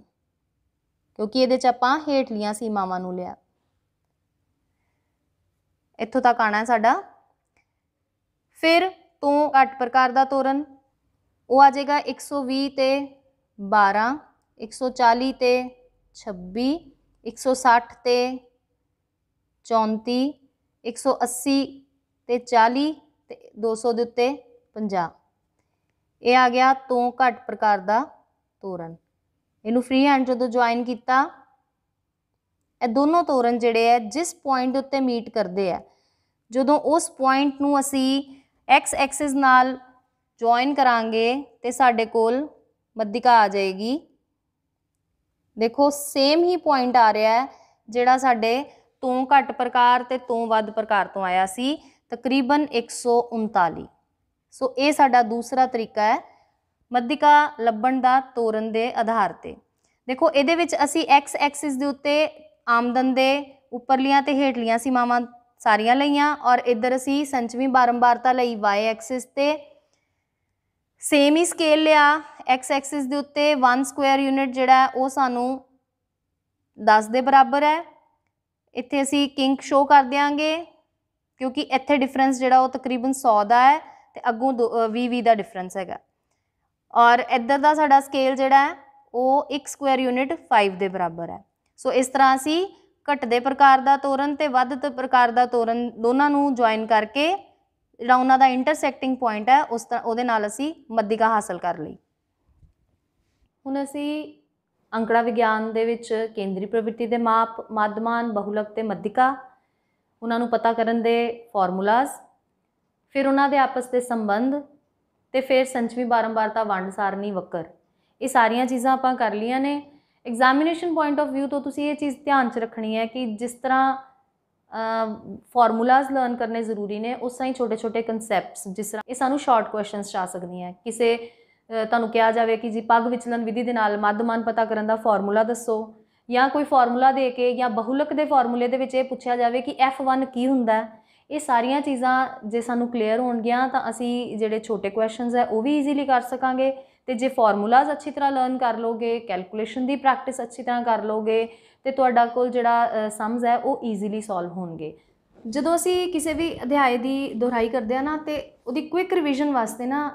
ਕਿਉਂਕਿ ਇਹਦੇ ਚ ਆਪਾਂ ਹੇਠਲੀਆਂ ਸੀਮਾਵਾਂ ਨੂੰ ਲਿਆ। ਇੱਥੋਂ ਤੱਕ ਆਣਾ ਹੈ ਸਾਡਾ। ਫਿਰ ਤੋਂ ਘੱਟ ਪ੍ਰਕਾਰ ਦਾ ਤੋਰਨ, ਉਹ ਆ ਜਾਏਗਾ 120 ਤੇ 12 140 ਤੇ 26 160 ਤੇ 34 180 ਤੇ 40 ਤੇ 200 ਦੇ ਉੱਤੇ 50 ਇਹ ਆ ਗਿਆ ਤੋਂ ਘੱਟ ਪ੍ਰਕਾਰ ਦਾ ਤੋਰਨ। ਇਹਨੂੰ ਫ੍ਰੀ ਹੈਂਡ ਜਦੋਂ ਜੁਆਇਨ ਕੀਤਾ, ਇਹ ਦੋਨੋਂ ਤੋਰਨ ਜਿਹੜੇ ਆ ਜਿਸ ਪੁਆਇੰਟ ਦੇ ਉੱਤੇ ਮੀਟ ਕਰਦੇ ਆ ਜਦੋਂ ਉਸ ਪੁਆਇੰਟ ਨੂੰ ਅਸੀਂ x ਐਕਸਿਸ ਨਾਲ ਜੁਆਇਨ ਕਰਾਂਗੇ ਤੇ ਸਾਡੇ ਕੋਲ ਮੱਧਿਕਾ ਆ ਜਾਏਗੀ। ਦੇਖੋ ਸੇਮ ਹੀ ਪੁਆਇੰਟ ਆ ਰਿਹਾ ਹੈ, ਜਿਹੜਾ ਸਾਡੇ ਤੋਂ ਘੱਟ ਪ੍ਰਕਾਰ ਤੇ ਤੋਂ ਵੱਧ ਪ੍ਰਕਾਰ ਤੋਂ ਆਇਆ ਸੀ, ਤਕਰੀਬਨ 139 ਸੋ ਇਹ ਸਾਡਾ ਦੂਸਰਾ ਤਰੀਕਾ ਹੈ, ਮੱਧਿਕਾ ਲੱਭਣ ਦਾ ਤੋਰਨ ਦੇ ਆਧਾਰ ਤੇ। ਦੇਖੋ, ਇਹਦੇ ਵਿੱਚ ਅਸੀਂ x ਐਕਸਿਸ ਦੇ ਉੱਤੇ ਆਮਦਨ ਦੇ ਉੱਪਰਲੀਆਂ ਤੇ ਹੇਠਲੀਆਂ ਸੀਮਾਵਾਂ ਸਾਰੀਆਂ ਲਈਆਂ ਔਰ ਇੱਧਰ ਅਸੀਂ ਸੰਚਵੀਂ ਬਾਰੰਬਾਰਤਾ ਲਈ y ਐਕਸਿਸ ਤੇ ਸੇਮ ਹੀ ਸਕੇਲ ਲਿਆ। X ਐਕਸਿਸ ਦੇ ਉੱਤੇ 1 ਸਕੁਅਰ ਯੂਨਿਟ ਜਿਹੜਾ ਉਹ ਸਾਨੂੰ 10 ਦੇ ਬਰਾਬਰ ਹੈ। ਇੱਥੇ ਅਸੀਂ ਕਿੰਕ ਸ਼ੋ ਕਰ ਦਿਆਂਗੇ, ਕਿਉਂਕਿ ਇੱਥੇ ਡਿਫਰੈਂਸ ਜਿਹੜਾ ਉਹ ਤਕਰੀਬਨ 100 ਦਾ ਹੈ ਤੇ ਅੱਗੋਂ 20 20 ਦਾ ਡਿਫਰੈਂਸ ਹੈਗਾ। ਔਰ ਇੱਧਰ ਦਾ ਸਾਡਾ ਸਕੇਲ ਜਿਹੜਾ ਹੈ, ਉਹ 1 ਸਕੁਅਰ ਯੂਨਿਟ 5 ਦੇ ਬਰਾਬਰ ਹੈ। ਸੋ ਇਸ ਤਰ੍ਹਾਂ ਅਸੀਂ ਘਟਦੇ ਪ੍ਰਕਾਰ ਦਾ ਤੋਰਨ ਤੇ ਵੱਧ ਪ੍ਰਕਾਰ ਦਾ ਤੋਰਨ ਦੋਨਾਂ ਨੂੰ ਜੁਆਇਨ ਕਰਕੇ ਜਿਹੜਾ ਉਹਨਾਂ ਦਾ ਇੰਟਰਸੈਕਟਿੰਗ ਪੁਆਇੰਟ ਹੈ, ਉਸ ਤਰ੍ਹਾਂ ਉਹਦੇ ਨਾਲ ਅਸੀਂ ਮੱਧਿਕਾ ਹਾਸਲ ਕਰ ਲਈ। ਹੁਣ ਅਸੀਂ ਅੰਕੜਾ ਵਿਗਿਆਨ ਦੇ ਵਿੱਚ ਕੇਂਦਰੀ ਪ੍ਰਵਿਰਤੀ ਦੇ ਮਾਪ, ਮੱਧਮਾਨ, ਬਹੁਲਕ ਤੇ ਮੱਧਿਕਾ, ਉਹਨਾਂ ਨੂੰ ਪਤਾ ਕਰਨ ਦੇ ਫਾਰਮੂਲਾਜ਼, ਫਿਰ ਉਹਨਾਂ ਦੇ ਆਪਸ ਦੇ ਸੰਬੰਧ ਤੇ ਫਿਰ ਸੰਚਵੀ ਬਾਰੰਬਾਰਤਾ ਵੰਡ ਸਾਰਣੀ ਵਕਰ। ਇਹ ਸਾਰੀਆਂ ਚੀਜ਼ਾਂ ਆਪਾਂ ਕਰ ਲੀਆਂ ਨੇ। ਐਗਜ਼ਾਮੀਨੇਸ਼ਨ ਪੁਆਇੰਟ ਆਫ View ਤੋਂ ਤੁਸੀਂ ਇਹ ਚੀਜ਼ ਧਿਆਨ 'ਚ ਰੱਖਣੀ ਹੈ ਕਿ ਜਿਸ ਤਰ੍ਹਾਂ ਫਾਰਮੂਲਾਜ਼ ਲਰਨ ਕਰਨੇ ਜ਼ਰੂਰੀ ਨੇ, ਉਸ ਤਰ੍ਹਾਂ ਹੀ ਛੋਟੇ-ਛੋਟੇ ਕਨਸੈਪਟਸ ਜਿਸ ਤਰ੍ਹਾਂ ਇਹ ਸਾਨੂੰ ਸ਼ਾਰਟ ਕੁਐਸਚਨਸ ਚ ਆ ਸਕਦੀਆਂ ਕਿਸੇ ਤੁਹਾਨੂੰ ਕਿਹਾ ਜਾਵੇ ਕਿ ਜੀ ਪੱਗ ਵਿਚਲਨ ਵਿਧੀ ਦੇ ਨਾਲ ਮੱਧਮਾਨ ਪਤਾ ਕਰਨ ਦਾ ਫਾਰਮੂਲਾ ਦੱਸੋ। ਜਾਂ ਕੋਈ ਫਾਰਮੂਲਾ ਦੇ ਕੇ ਜਾਂ ਬਹੁਲਕ ਦੇ ਫਾਰਮੂਲੇ ਦੇ ਵਿੱਚ ਇਹ ਪੁੱਛਿਆ ਜਾਵੇ ਕਿ F1 ਕੀ ਹੁੰਦਾ ਹੈ। ਇਹ ਸਾਰੀਆਂ ਚੀਜ਼ਾਂ ਜੇ ਸਾਨੂੰ ਕਲੀਅਰ ਹੋਣਗੀਆਂ ਤਾਂ ਅਸੀਂ ਜਿਹੜੇ ਛੋਟੇ ਕੁਐਸਚਨਸ ਹੈ ਉਹ ਵੀ ਈਜ਼ੀਲੀ ਕਰ ਸਕਾਂਗੇ। ਤੇ ਜੇ ਫਾਰਮੂਲਾਜ਼ ਅੱਛੀ ਤਰ੍ਹਾਂ ਲਰਨ ਕਰ ਲੋਗੇ ਕੈਲਕੂਲੇਸ਼ਨ ਦੀ ਪ੍ਰੈਕਟਿਸ ਅੱਛੀ ਤਰ੍ਹਾਂ ਕਰ ਲੋਗੇ ਤੇ ਤੁਹਾਡਾ ਕੋਲ ਜਿਹੜਾ ਸਮਝ ਹੈ ਉਹ ਈਜ਼ੀਲੀ ਸੋਲਵ ਹੋਣਗੇ। ਜਦੋਂ ਅਸੀਂ ਕਿਸੇ ਵੀ ਅਧਿਆਏ ਦੀ ਦੁਹਰਾਈ ਕਰਦੇ ਆ ਨਾ ਤੇ ਉਹਦੀ ਕੁਇਕ ਰਿਵੀਜ਼ਨ ਵਾਸਤੇ ਨਾ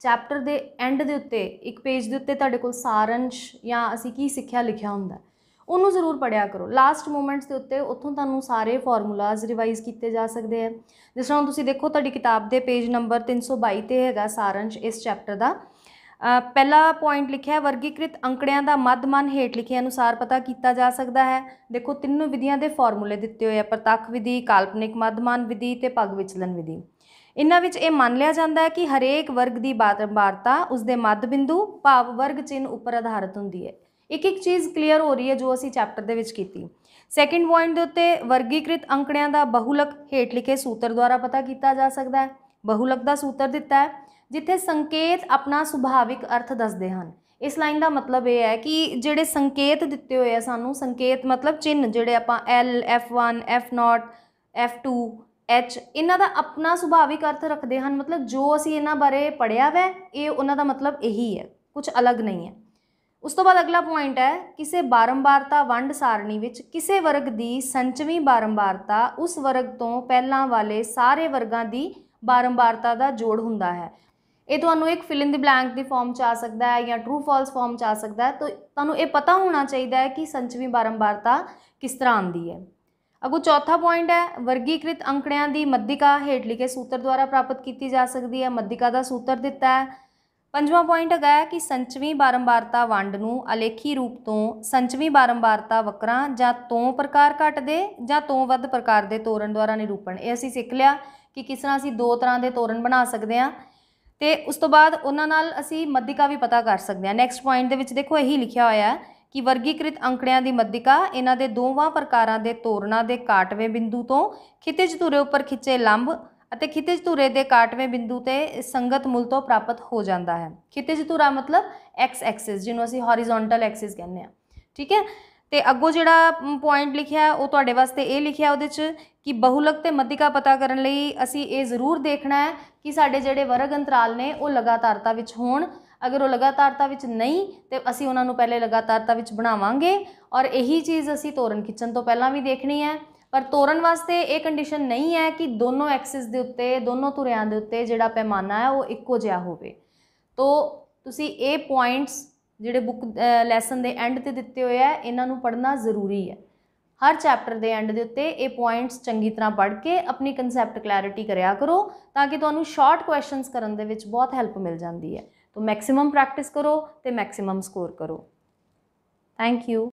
ਚੈਪਟਰ ਦੇ ਐਂਡ ਦੇ ਉੱਤੇ, ਇੱਕ ਪੇਜ ਦੇ ਉੱਤੇ ਤੁਹਾਡੇ ਕੋਲ ਸਾਰੰਸ਼ ਜਾਂ ਅਸੀਂ ਕੀ ਸਿੱਖਿਆ ਲਿਖਿਆ ਹੁੰਦਾ ਉਹਨੂੰ ਜ਼ਰੂਰ ਪੜਿਆ ਕਰੋ। ਲਾਸਟ ਮੂਮੈਂਟਸ ਦੇ ਉੱਤੇ ਉੱਥੋਂ ਤੁਹਾਨੂੰ ਸਾਰੇ ਫਾਰਮੂਲਾਜ਼ ਰਿਵਾਈਜ਼ ਕੀਤੇ ਜਾ ਸਕਦੇ ਆ ਜਿਸ ਤਰ੍ਹਾਂ ਹੁਣ ਤੁਸੀਂ ਦੇਖੋ ਤੁਹਾਡੀ ਕਿਤਾਬ ਦੇ ਪੇਜ ਨੰਬਰ 322 ਤੇ ਹੈਗਾ ਸਾਰੰਸ਼ ਇਸ ਚੈਪਟਰ ਦਾ। ਪਹਿਲਾ ਪੁਆਇੰਟ ਲਿਖਿਆ, ਵਰਗੀਕ੍ਰਿਤ ਅੰਕੜਿਆਂ ਦਾ ਮੱਧਮਾਨ ਹੇਠ ਲਿਖੇ ਅਨੁਸਾਰ ਪਤਾ ਕੀਤਾ ਜਾ ਸਕਦਾ ਹੈ। ਦੇਖੋ ਤਿੰਨੋਂ ਵਿਧੀਆਂ ਦੇ ਫਾਰਮੂਲੇ ਦਿੱਤੇ ਹੋਏ ਆ, ਪ੍ਰਤੱਖ ਵਿਧੀ, ਕਾਲਪਨਿਕ ਮੱਧਮਾਨ ਵਿਧੀ ਤੇ ਭਗ ਵਿਚਲਨ ਵਿਧੀ। ਇਹਨਾਂ ਵਿੱਚ ਇਹ ਮੰਨ ਲਿਆ ਜਾਂਦਾ ਹੈ ਕਿ ਹਰੇਕ ਵਰਗ ਦੀ ਬਾਰੰਬਾਰਤਾ ਉਸ ਦੇ ਮੱਧ ਬਿੰਦੂ ਭਾਵ ਵਰਗ ਚਿੰਨ੍ਹ ਉੱਪਰ ਆਧਾਰਿਤ ਹੁੰਦੀ ਹੈ। ਇੱਕ ਇੱਕ ਚੀਜ਼ ਕਲੀਅਰ ਹੋ ਰਹੀ ਹੈ ਜੋ ਅਸੀਂ ਚੈਪਟਰ ਦੇ ਵਿੱਚ ਕੀਤੀ। ਸੈਕਿੰਡ ਪੁਆਇੰਟ ਦੇ ਉੱਤੇ ਵਰਗੀਕ੍ਰਿਤ ਅੰਕੜਿਆਂ ਦਾ ਬਹੁਲਕ ਹੇਠ ਲਿਖੇ ਸੂਤਰ ਦੁਆਰਾ ਪਤਾ ਕੀਤਾ ਜਾ ਸਕਦਾ ਹੈ। ਬਹੁਲਕ ਦਾ ਸੂਤਰ ਦਿੱਤਾ ਹੈ, ਜਿੱਥੇ ਸੰਕੇਤ ਆਪਣਾ ਸੁਭਾਵਿਕ ਅਰਥ ਦੱਸਦੇ ਹਨ। ਇਸ ਲਾਈਨ ਦਾ ਮਤਲਬ ਇਹ ਹੈ ਕਿ ਜਿਹੜੇ ਸੰਕੇਤ ਦਿੱਤੇ ਹੋਏ ਆ ਸਾਨੂੰ, ਸੰਕੇਤ ਮਤਲਬ ਚਿੰਨ੍ਹ ਜਿਹੜੇ ਆਪਾਂ L F1 F0 F2 H, ਇਹਨਾਂ ਦਾ ਆਪਣਾ ਸੁਭਾਵਿਕ ਅਰਥ ਰੱਖਦੇ ਹਨ। ਮਤਲਬ ਜੋ ਅਸੀਂ ਇਹਨਾਂ ਬਾਰੇ ਪੜਿਆ ਵੈ, ਇਹ ਉਹਨਾਂ ਦਾ ਮਤਲਬ ਇਹੀ ਹੈ ਕੁਝ ਅਲੱਗ ਨਹੀਂ ਹੈ। ਉਸ ਤੋਂ ਬਾਅਦ ਅਗਲਾ ਪੁਆਇੰਟ ਹੈ, ਕਿਸੇ ਬਾਰੰਬਾਰਤਾ ਵੰਡ ਸਾਰਣੀ ਵਿੱਚ ਕਿਸੇ ਵਰਗ ਦੀ ਸੰਚਵੀਂ ਬਾਰੰਬਾਰਤਾ, ਉਸ ਵਰਗ ਤੋਂ ਪਹਿਲਾਂ ਵਾਲੇ ਸਾਰੇ ਵਰਗਾਂ ਦੀ ਬਾਰੰਬਾਰਤਾ ਦਾ ਜੋੜ ਹੁੰਦਾ ਹੈ। ਇਹ ਤੁਹਾਨੂੰ ਇੱਕ ਫਿਲ ਇਨ ਦੀ ਬਲੈਂਕ ਦੀ ਫਾਰਮ ਚ ਆ ਸਕਦਾ ਹੈ ਜਾਂ ਟਰੂ ਫਾਲਸ ਫਾਰਮ ਚ ਆ ਸਕਦਾ ਹੈ। ਤਾਂ, ਤੁਹਾਨੂੰ ਇਹ ਪਤਾ ਹੋਣਾ ਚਾਹੀਦਾ ਹੈ ਕਿ ਸੰਚਵੀਂ ਬਾਰੰਬਾਰਤਾ ਕਿਸ ਤਰ੍ਹਾਂ ਆਉਂਦੀ ਹੈ। ਅਗੋ ਚੌਥਾ ਪੁਆਇੰਟ ਹੈ, ਵਰਗੀਕ੍ਰਿਤ ਅੰਕੜਿਆਂ ਦੀ ਮੱਧਿਕਾ ਹੇਠ ਲਿਖੇ ਸੂਤਰ ਦੁਆਰਾ ਪ੍ਰਾਪਤ ਕੀਤੀ ਜਾ ਸਕਦੀ ਹੈ। ਮੱਧਿਕਾ ਦਾ ਸੂਤਰ ਦਿੱਤਾ ਹੈ। ਪੰਜਵਾਂ ਪੁਆਇੰਟ ਹੈਗਾ ਹੈ ਕਿ ਸੰਚਵੀਂ ਬਾਰੰਬਾਰਤਾ ਵੰਡ ਨੂੰ ਅਲੇਖੀ ਰੂਪ ਤੋਂ ਸੰਚਵੀਂ ਬਾਰੰਬਾਰਤਾ ਵਕਰਾਂ ਜਾਂ ਤੋਂ ਪ੍ਰਕਾਰ ਘਟ ਦੇ ਜਾਂ ਤੋਂ ਵੱਧ ਪ੍ਰਕਾਰ ਦੇ ਤੋਰਨ ਦੁਆਰਾ ਨਿਰੂਪਣ। ਇਹ ਅਸੀਂ ਸਿੱਖ ਲਿਆ ਕਿ ਕਿਸ ਤਰ੍ਹਾਂ ਅਸੀਂ ਦੋ ਤਰ੍ਹਾਂ ਦੇ ਤੋਰਨ ਬਣਾ ਸਕਦੇ ਹਾਂ ਤੇ ਉਸ ਤੋਂ ਬਾਅਦ ਉਹਨਾਂ ਨਾਲ ਅਸੀਂ ਮੱਧਿਕਾ ਵੀ ਪਤਾ ਕਰ ਸਕਦੇ ਹਾਂ। ਨੈਕਸਟ ਪੁਆਇੰਟ ਦੇ ਵਿੱਚ ਦੇਖੋ ਇਹੀ ਲਿਖਿਆ ਹੋਇਆ ਹੈ ਕਿ ਵਰਗੀਕ੍ਰਿਤ ਅੰਕੜਿਆਂ ਦੀ ਮੱਧਿਕਾ ਇਹਨਾਂ ਦੇ ਦੋਵਾਂ ਪ੍ਰਕਾਰਾਂ ਦੇ ਤੋਰਨਾਂ ਦੇ ਕਾਟਵੇਂ ਬਿੰਦੂ ਤੋਂ ਖਿਤਿਜ ਧੁਰੇ ਉੱਪਰ ਖਿੱਚੇ ਲੰਬ ਅਤੇ ਖਿਤਿਜ ਧੁਰੇ ਦੇ ਕਾਟਵੇਂ ਬਿੰਦੂ ਤੇ ਸੰਗਤ ਮੁੱਲ ਤੋਂ ਪ੍ਰਾਪਤ ਹੋ ਜਾਂਦਾ ਹੈ। ਖਿਤਿਜ ਧੁਰਾ ਮਤਲਬ x ਐਕਸਿਸ ਜਿਹਨੂੰ ਅਸੀਂ ਹੌਰੀਜ਼ੌਂਟਲ ਐਕਸਿਸ ਕਹਿੰਦੇ ਆ ਠੀਕ ਹੈ? ਤੇ ਅੱਗੋਂ ਜਿਹੜਾ ਪੁਆਇੰਟ ਲਿਖਿਆ, ਉਹ ਤੁਹਾਡੇ ਵਾਸਤੇ ਇਹ ਲਿਖਿਆ ਉਹਦੇ 'ਚ ਕਿ ਬਹੁਲਕ ਤੇ ਮੱਧਿਕਾ ਪਤਾ ਕਰਨ ਲਈ ਅਸੀਂ ਇਹ ਜ਼ਰੂਰ ਦੇਖਣਾ ਹੈ ਕਿ ਸਾਡੇ ਜਿਹੜੇ ਵਰਗ ਅੰਤਰਾਲ ਨੇ ਉਹ ਲਗਾਤਾਰਤਾ ਵਿੱਚ ਹੋਣ ਅਗਰ ਉਹ ਲਗਾਤਾਰਤਾ ਵਿੱਚ ਨਹੀਂ, ਤੇ ਅਸੀਂ ਉਹਨਾਂ ਨੂੰ ਪਹਿਲੇ ਲਗਾਤਾਰਤਾ ਵਿੱਚ ਬਣਾਵਾਂਗੇ। ਔਰ ਇਹੀ ਚੀਜ਼ ਅਸੀਂ ਤੋਰਨ ਖਿੱਚਣ ਤੋਂ ਪਹਿਲਾਂ ਵੀ ਦੇਖਣੀ ਹੈ। ਪਰ ਤੋਰਨ ਵਾਸਤੇ ਇਹ ਕੰਡੀਸ਼ਨ ਨਹੀਂ ਹੈ ਕਿ ਦੋਨੋਂ ਐਕਸਿਸ ਦੇ ਉੱਤੇ, ਦੋਨੋਂ ਧੁਰਿਆਂ ਦੇ ਉੱਤੇ ਜਿਹੜਾ ਪੈਮਾਨਾ ਹੈ, ਉਹ ਇੱਕੋ ਜਿਹਾ ਹੋਵੇ। ਤੋ, ਤੁਸੀਂ ਇਹ ਪੁਆਇੰਟਸ ਜਿਹੜੇ ਬੁੱਕ ਲੈਸਨ ਦੇ ਐਂਡ ਤੇ ਦਿੱਤੇ ਹੋਏ ਆ ਇਹਨਾਂ ਨੂੰ ਪੜ੍ਹਨਾ ਜ਼ਰੂਰੀ ਹੈ। ਹਰ ਚੈਪਟਰ ਦੇ ਐਂਡ ਦੇ ਉੱਤੇ ਇਹ ਪੁਆਇੰਟਸ ਚੰਗੀ ਤਰ੍ਹਾਂ ਪੜ੍ਹ ਕੇ ਆਪਣੀ ਕਨਸੈਪਟ ਕਲੈਰਿਟੀ ਕਰਿਆ ਕਰੋ, ਤਾਂ ਕਿ ਤੁਹਾਨੂੰ ਸ਼ਾਰਟ ਕੁਐਸਚਨਸ ਕਰਨ ਦੇ ਵਿੱਚ ਬਹੁਤ ਹੈਲਪ ਮਿਲ ਜਾਂਦੀ ਹੈ। ਤੋ ਮੈਕਸਿਮਮ ਪ੍ਰੈਕਟਿਸ ਕਰੋ ਤੇ ਮੈਕਸਿਮਮ ਸਕੋਰ ਕਰੋ ਥੈਂਕ ਯੂ